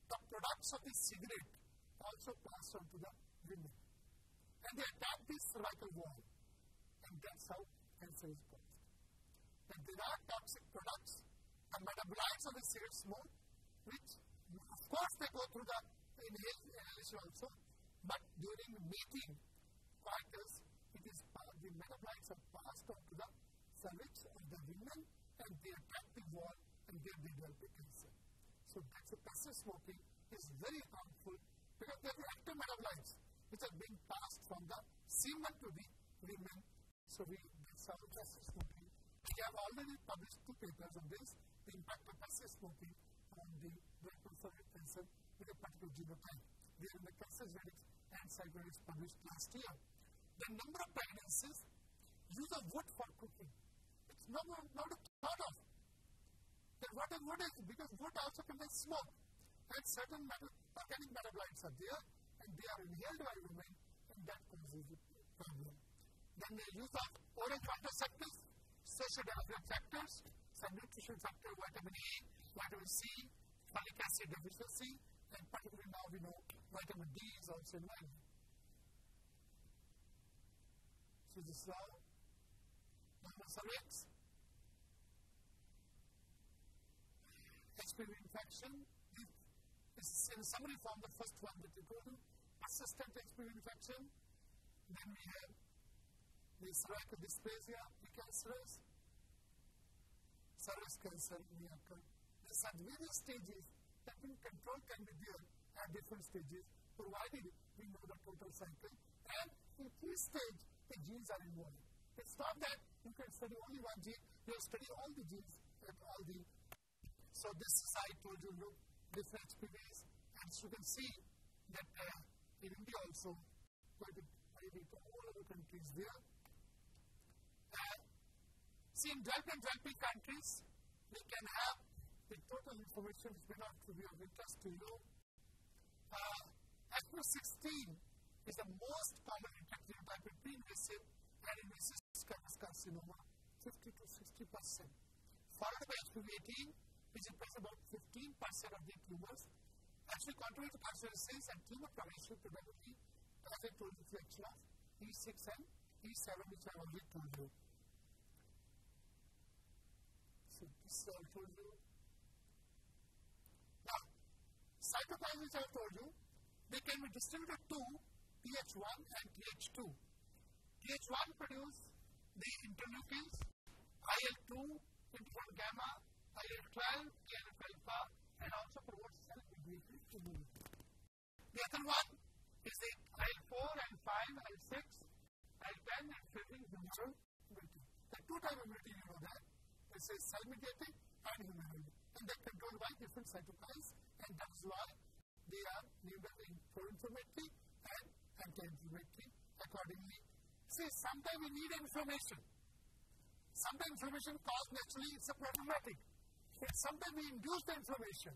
Speaker 1: the products of the cigarette also pass on to the women and they attack the cervical wall. And that's how cancer is caused. And there are toxic products and by the metabolites of the cigarette smoke, which, of course, they go through the inhalation uh, also, but during mating coitus, it is the metabolites are passed on to the cervix of the women and they attack the wall and they develop cancer. So that's a passive smoking is very harmful because they have active metabolites which are being passed from the semen to the women. So we, that's how passive smoking. We have already published two papers on this, the impact of passive smoking on the rectal cervical cancer with a particular genotype. Are in the cancer genetics and cytogenetics published last year. The number of pregnancies, use of wood for cooking. It's not, not a thought of. Then what is wood is? Because wood also contains smoke. And certain metal, organic metabolites are there and they are inhaled by women, and that causes the problem. Then the use of oral contraceptives, social development factors, some nutrition factor, vitamin A, vitamin C, folic acid deficiency, and particularly now we know vitamin D is also involved. So this is all normal cervix, HPV infection. This is in summary form the first one that you go to persistent HPV infection. Then we have the cervical dysplasia, precancerous, cervix cancer may occur. These are various stages that in control can be there at different stages, provided we know the total cycle. And in each stage, the genes are involved. It's not that you can study only one gene, you study all the genes at all the. So this is, I told you, look, different HPVs, and you can see that uh, in India also, quite a to all other countries there. See, in developed and developing countries, we can have the total information which may not be of interest to you. Uh, ACRO16 is the most common intractable type of pre-invasive and invasive squamous carcinoma, 50 to 60 percent. Followed by HPV18, which represents about 15 percent of the tumors. Actually, contribute to cancerosis and tumor progression predominantly, as I told you, reflection of E6 and E7, which I already told you. This I told you. Now, cytokines, I told you, they can be distributed to TH1 and TH2. TH1 produce the interleukins, IL-2, interferon gamma, IL-12, TNF alpha, and also promotes cell mediated. The other one is the IL-4, IL-5, IL-6, IL-10, and 15 humoral immunity. The two type of immunity that. This is cell mediated and humoral. And they're controlled by different cytokines, and that's why they are named as pro-inflammatory and anti-inflammatory accordingly. See, sometimes we need information. Sometimes information caused naturally it's a problematic. But sometimes we induce the information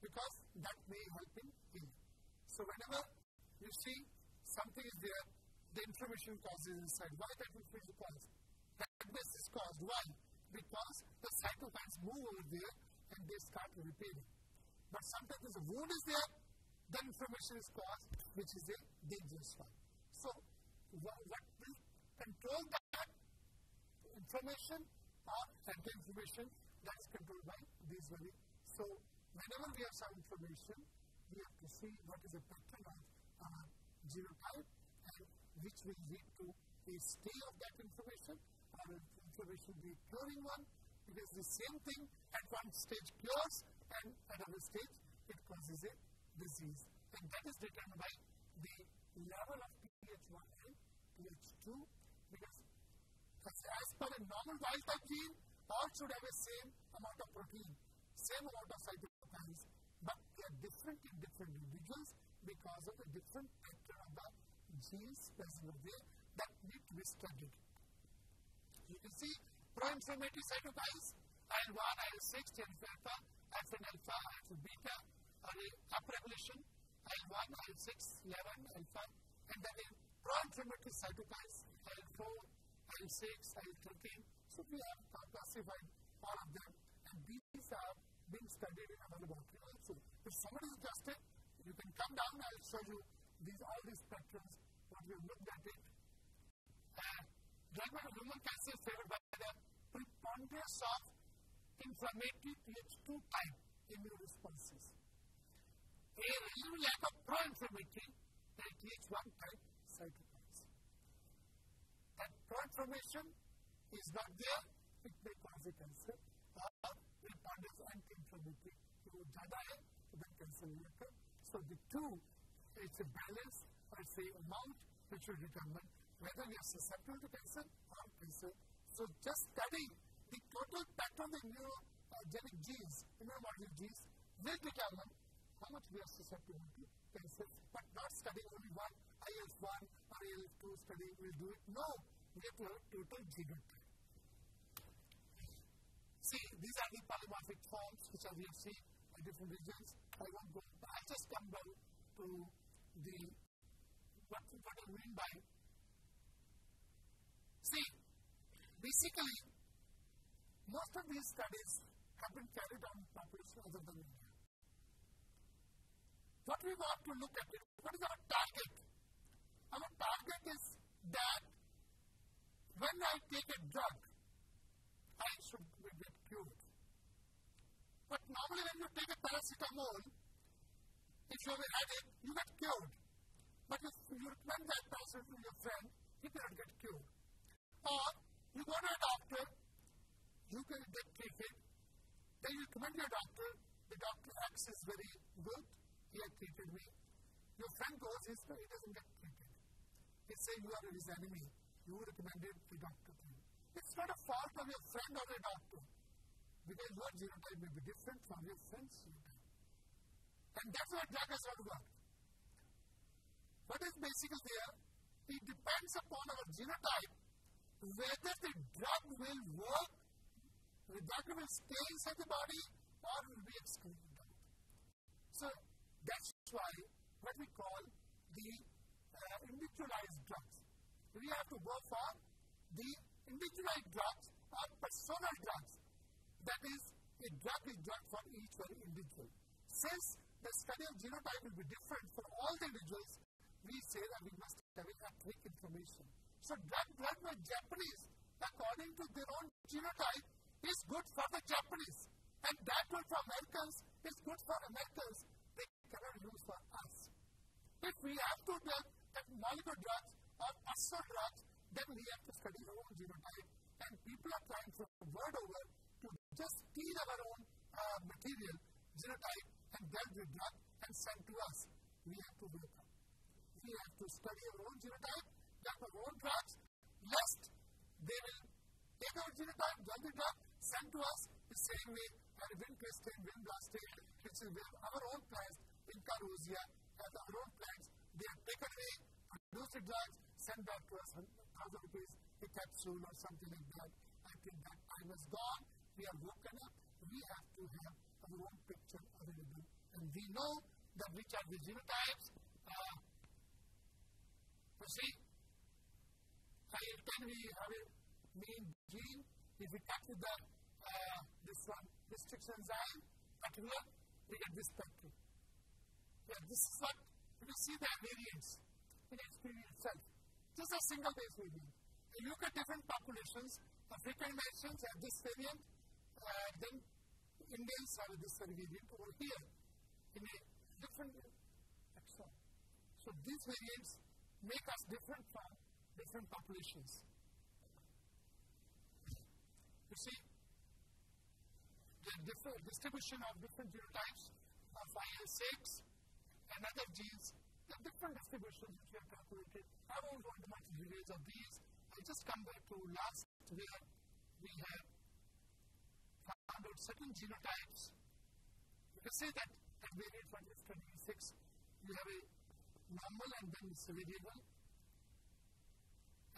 Speaker 1: because that may help in healing. So whenever you see something is there, the inflammation causes inside. Why that inflammation causes? Redness is caused. Why? Because the cytokines move over there and they start repairing. But sometimes if a wound is there, then inflammation is caused, which is a dangerous one. So, what, will control that inflammation or anti-inflammation that is controlled by these very. So, whenever we have some inflammation, we have to see what is the pattern of our genotype and which will lead to a stay of that inflammation or inflammation be curing one because the same thing at one stage cures and at another stage it causes a disease. And that is determined by the level of TH1 and TH2 because as, per a normal wild type gene, all should have the same amount of protein, same amount of cytokines, but they are different in different individuals because of the different pattern of the genes present there that need to be studied. You can see pro-inflammatory cytokines, IL-1, IL-6, TNF-alpha, alpha alpha, alpha beta, or upregulation, IL-1, IL-6, 11, alpha, and then in pro-inflammatory cytokines, IL-4, IL-6, IL-13. So we have classified all of them, and these are being studied in our laboratory also. If somebody is interested, you can come down, I'll show you these all these spectrums, what we have looked at it. German human cancer is favored by the preponderance of inflammatory Th2 type immune responses. A relative lack of pro-inflammatory Th1 type cytokines. That pro-inflammation is not there, it may cause a cancer or preponderance anti-inflammatory. तो ज़्यादा है तो then cancer will occur. So the two, it's a balance or it's a amount which will determine whether we are susceptible to cancer or cancer. So just studying the total pattern of immunogenic genes, immunomodulating genes, will determine how much we are susceptible to cancer, but not studying only one IL-1 or IL-2 study will do it. No, we have to have total genotype. See, these are the polymorphic forms which are we have seen in different regions. I won't go, I'll just come down to the what, what I mean by see, basically most of these studies have been carried on in population other than India. What we want to look at it, what is our target? Our target is that when I take a drug, I should get cured. But normally when you take a paracetamol, if you have a headache, you get cured. But if you recommend that paracetamol to your friend, he cannot get cured. Or you go to a doctor, you can get treated. Then you recommend your doctor. The doctor acts is very good. He had treated me. Your friend goes, he doesn't get treated. He says you are his enemy. You recommended the doctor to you. It's not a fault of your friend or a doctor. Because your genotype may be different from your friend's genotype. And that's what drug has not worked. What is basically there? It depends upon our genotype whether the drug will work the drug will stay inside the body or will be excluded out. So that's why what we call the uh, individualized drugs. We have to go for the individualized drugs or personal drugs. That is, a drug is drug for each one individual. Since the study of genotype will be different for all the individuals, we say that we must have a quick information. So drug blood by Japanese, according to their own genotype, is good for the Japanese. And that one for Americans is good for Americans. They cannot use for us. If we have to do that molecular drugs or personal drugs, then we have to study our own genotype. And people are trying from word over to just steal our own uh, material, genotype, and build the drug and send to us. We have to wake up. We have to study our own genotype, get our own drugs, lest they will take our genotype, build the drug, send to us the same way and Vincristine, Vinblastine, which is our own plants, in rosea, and our own plants, they are taken away, produce the drugs, send back to us 1,000 rupees a capsule or something like that. I think that time is gone. We are woken up. We have to have our own picture available. And we know that which are the genotypes. Uh, you see, I can we have a main gene if we cut with the uh, this one, restriction enzyme, particular, we get this spectrum. Yeah, this is what you see the variants in experience itself. Just a single base variant. You look at different populations, African nations have this variant, uh, then Indians have this variant over here in a different axon. So these variants make us different from different populations. You see, the different distribution of different genotypes of IL6 and other genes, the different distributions which we have calculated. I won't go into much details of these. I'll just come back to last where we have found out certain genotypes. You can say that at variant 26, you have a normal and then it's variable.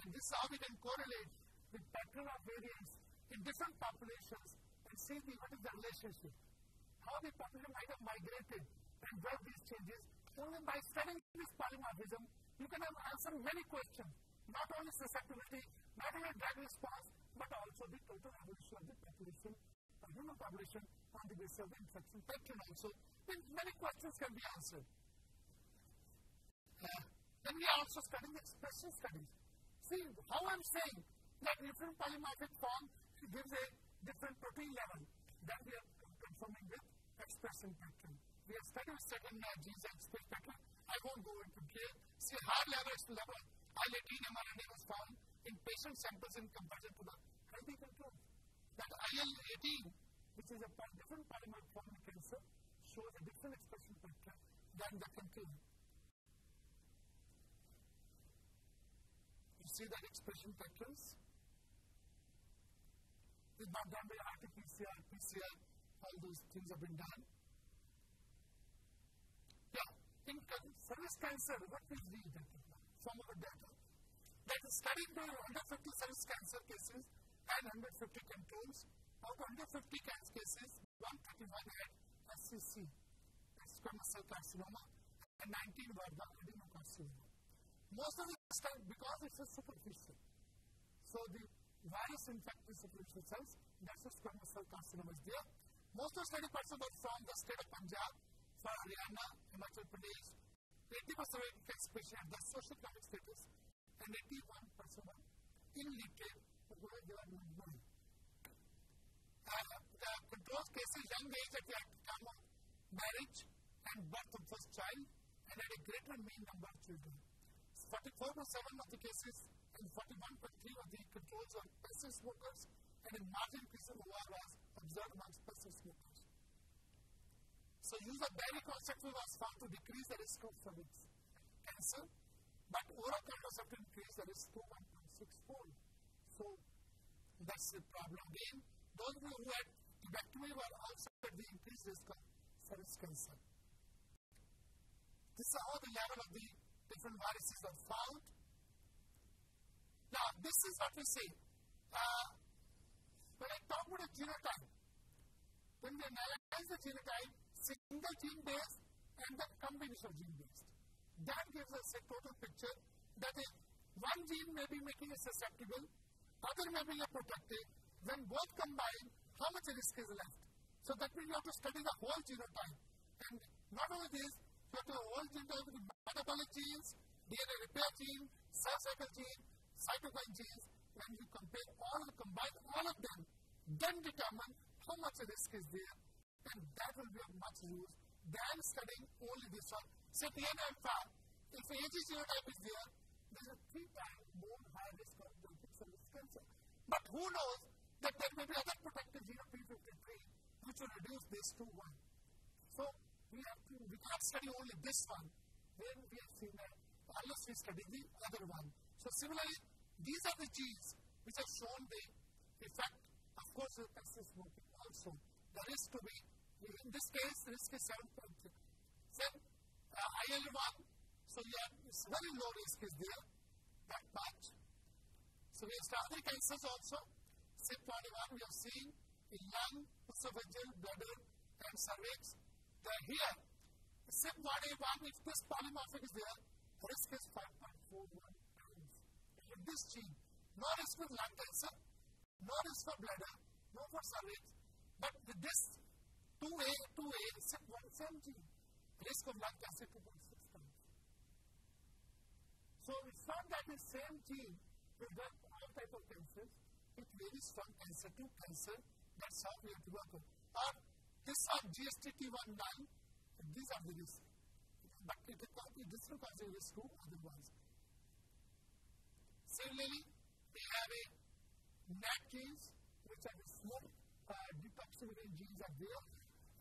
Speaker 1: And this is how we can correlate with pattern of variance in different populations and see the, what is the relationship. How the population might have migrated and brought these changes. Only by studying this polymorphism, you can have answered many questions. Not only susceptibility, not only drug response, but also the total evolution of the population, the human population on the basis of the infection pattern also. Then many questions can be answered. Uh, then we are also studying expression studies. See how I'm saying that different polymorphic form gives a different protein level. Then we are confirming with expression pattern. We have studied certain uh, genes and expression pattern. I won't go into detail. See, high level level IL-18 mRNA was found in patient samples in comparison to the healthy control. That IL-18, which is a different polymer form in cancer, shows a different expression pattern than the control. You see that expression patterns? It's not done by RT-PCR, PCR, all those things have been done. Yeah, in uh, service cancer, what is the data? Some of the data. That is studied by 150 service cancer cases and 150 controls. Out of 150 cancer cases, 131 had SCC, squamous cell carcinoma, and 19 were adenocarcinoma. Most of the time, because it's a superficial, so the virus infected superficial cells, that's why squamous cell carcinoma is there. Most of the study persons were from the state of Punjab, for Haryana, Himachal Pradesh. 80% of patients had the socioeconomic status, and 81% were illiterate, where they are not known. Uh, the control cases, young age at the time of marriage and birth of first child, and had a greater mean number of children. 44% of the cases and 41.3 of the controls are passive smokers, and a margin increase of OR was observed amongst passive smokers. So, use of daily contraceptive was found to decrease the risk of cervix cancer, but oral contraceptive increased the risk to 1.6 fold. So, that's the problem again. Those who had tubectomy were also at the increased risk of cervix cancer. This is how the level of the different viruses are found. Now, this is what we see. Uh, when I talk about a genotype, when we analyze the genotype, single gene based, and then combination gene based. That gives us a total picture that is one gene may be making it susceptible, other may be a protective. When both combine, how much risk is left? So that means you have to study the whole genotype. And not only this, you have to the metabolic genes, DNA repair gene, cell cycle gene, cytokine genes. When you compare all, combine all of them, then determine how much risk is there, and that will be of much use than studying only this one. Say DNA alpha, if AG genotype is there, there is a three times more high risk of genetic service cancer. But who knows that there may be other protective gene of P53 which will reduce this to one. So we have to, we can't study only this one, then we have seen that unless we study the other one. So similarly, these are the genes which have shown the effect, of course, of passive smoking also. The risk to be, in this case, the risk is 7.3. Then uh, IL-1, so yeah, it's very low risk is there, that much. So we have other cancers also. CYP2E1 we have seen in lung, esophageal, bladder, and cervix. They are here. CYP1A1, if this polymorphic is there, risk is 5.41 times. With this gene, no risk for lung cancer, no risk for bladder, no for cervix, but with this 2A, 2A, CYP1, same gene, risk of lung cancer 2.6 times. So it's not that the same gene will work all type of cancers. It varies from cancer to cancer. That's how we have to work on. Or this are GST-T19, these are the risks. But it cause, this cause a risk to other ones. Similarly, we have a NAT genes, which are the smoke uh, detoxification genes are there.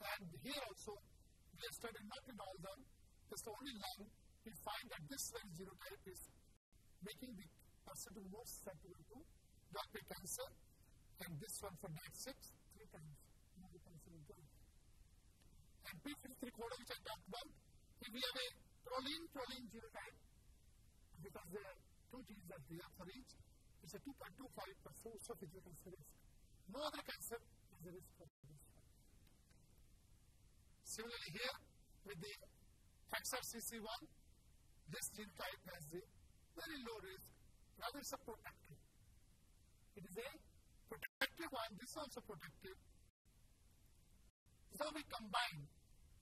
Speaker 1: And here also, we have studied not in all them, just only lung, we find that this one genotype is making the person more susceptible to doctor cancer, and this one for NAT6, three times And P53 code, which I talked about, if we have a proline proline genotype, because there are two genes that have for each, it's a 2.25% esophageal cancer risk. No other cancer is a risk for this. Similarly, here with the XRCC1, this genotype has a very low risk, rather it's a protective. It is a protective one, this is also protective. So we combine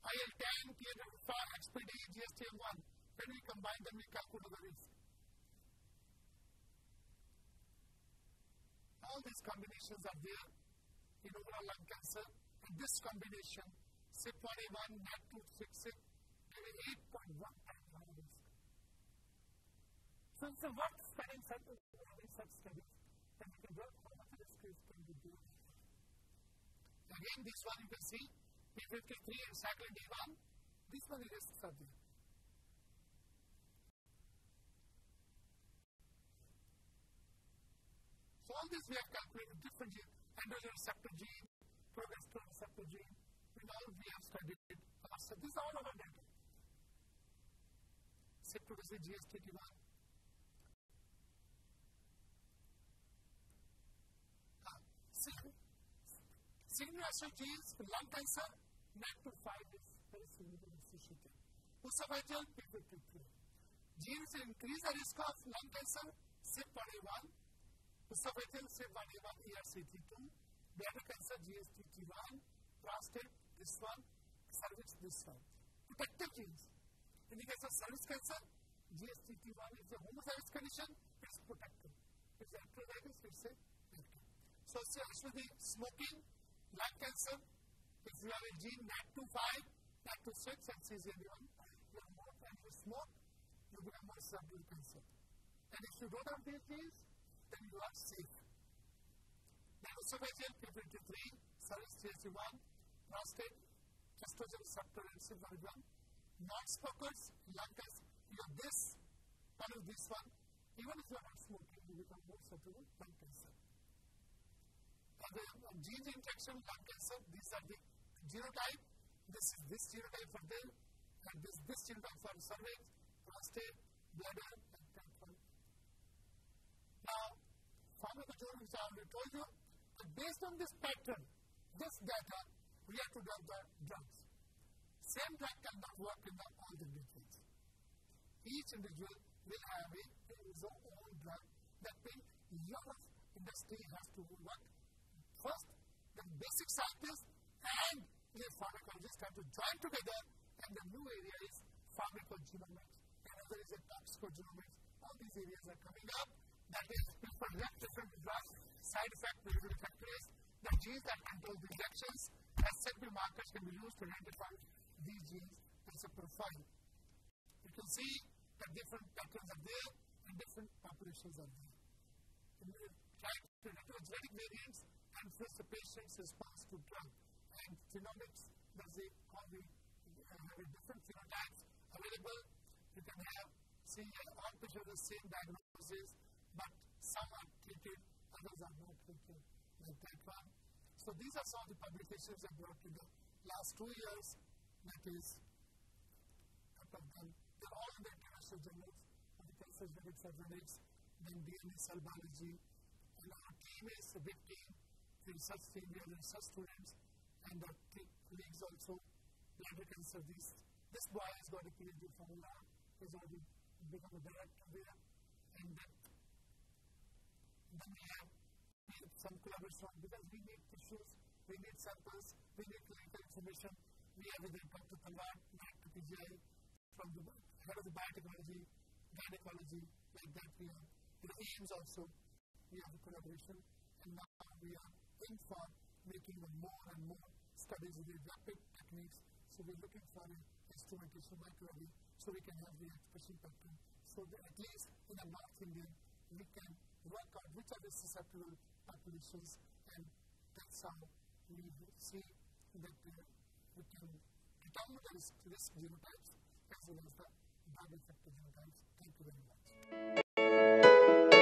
Speaker 1: IL-10, TNF-alpha, XPD, GSTM1. When we combine them, we calculate the risk. All these combinations are there in overall lung cancer, and this combination, CYP1A1, NAT266, give 8.1 times higher risk. So it's a worth studying such, such studies, then you can work how much risk is can be. Again, this one you can see, P53 and cyclin D1, these one the risks are. So all this we have calculated different genes, androgen receptor gene, progesterone receptor gene, and all we have studied. So this is all our data. CYP2 GST1. Signature genes for lung cancer, NAT2 is very significant associated. Esophageal P53. Genes increase the risk of lung cancer, CYP1A1, esophageal CYP1A1 ERCT2, bladder cancer GST1, prostate this one, cervix this one. Protective genes. In the case of cervix cancer, GST1 is a homozygous condition, it's protective. It's heterozygous, it's a active. So, actually, smoking, lung cancer, if you have a gene NAT25, NAT26, and CZN1, you have more time you smoke, you become more to cancer. And if you don't have these genes, then you are safe. Then esophageal P53, cervix GST1, prostate, estrogen receptor, and CYP1. Non-smokers, lung cancer, you have this, one of this one. Even if you are not smoking, you become more susceptible to lung cancer. And the gene interaction, lung cancer, these are the genotype. This is this genotype for them, and this this genotype for cervix, prostate, bladder, and temple. Now, pharmacology, which I already told you, but based on this pattern, this data, we have to develop the drugs. Same drug cannot work in the, all the individuals. Each individual will have a, his own drug. That means a lot industry has to work. First, the basic scientists and the pharmacologists have to join together, and the new area is pharmacogenomics. Another is a toxicogenomics. All these areas are coming up. That is, people have different drugs, side effect, regulatory factors, the genes that control the reactions, SNP markers can be used to identify these genes as a profile. You can see that different patterns are there and different populations are there. In the trying to reduce genetic variants and first the patient's response to drug. And genomics does uh, a how we have different phenotypes available. You can have see all patients the same diagnosis, but some are treated, others are not treated like that one. So these are some of the publications I brought in the last two years. That is, couple of them. They're all in the international journals of the cancer then DNA cell biology. And our team is a big team, the research team, we have research students, and the colleagues also, bladder cancer. These, this boy has got a PhD from lab, he's already become a director there. And then, then we have some collaboration because we need tissues, we need samples, we need clinical information. We have with Dr. Talwar, Dr. PGI, from the head of the biotechnology, gynecology, like that we have. The AIIMS also, we have a collaboration, and now we are in for making more and more studies with rapid techniques. So we're looking for an instrumentation microarray so we can have the expression pattern. So at least in the North Indian, we can work out which are the susceptible populations, and that's how we see that uh, we can determine the risk, risk genotypes as well as the bad effective genotypes. Thank you very much.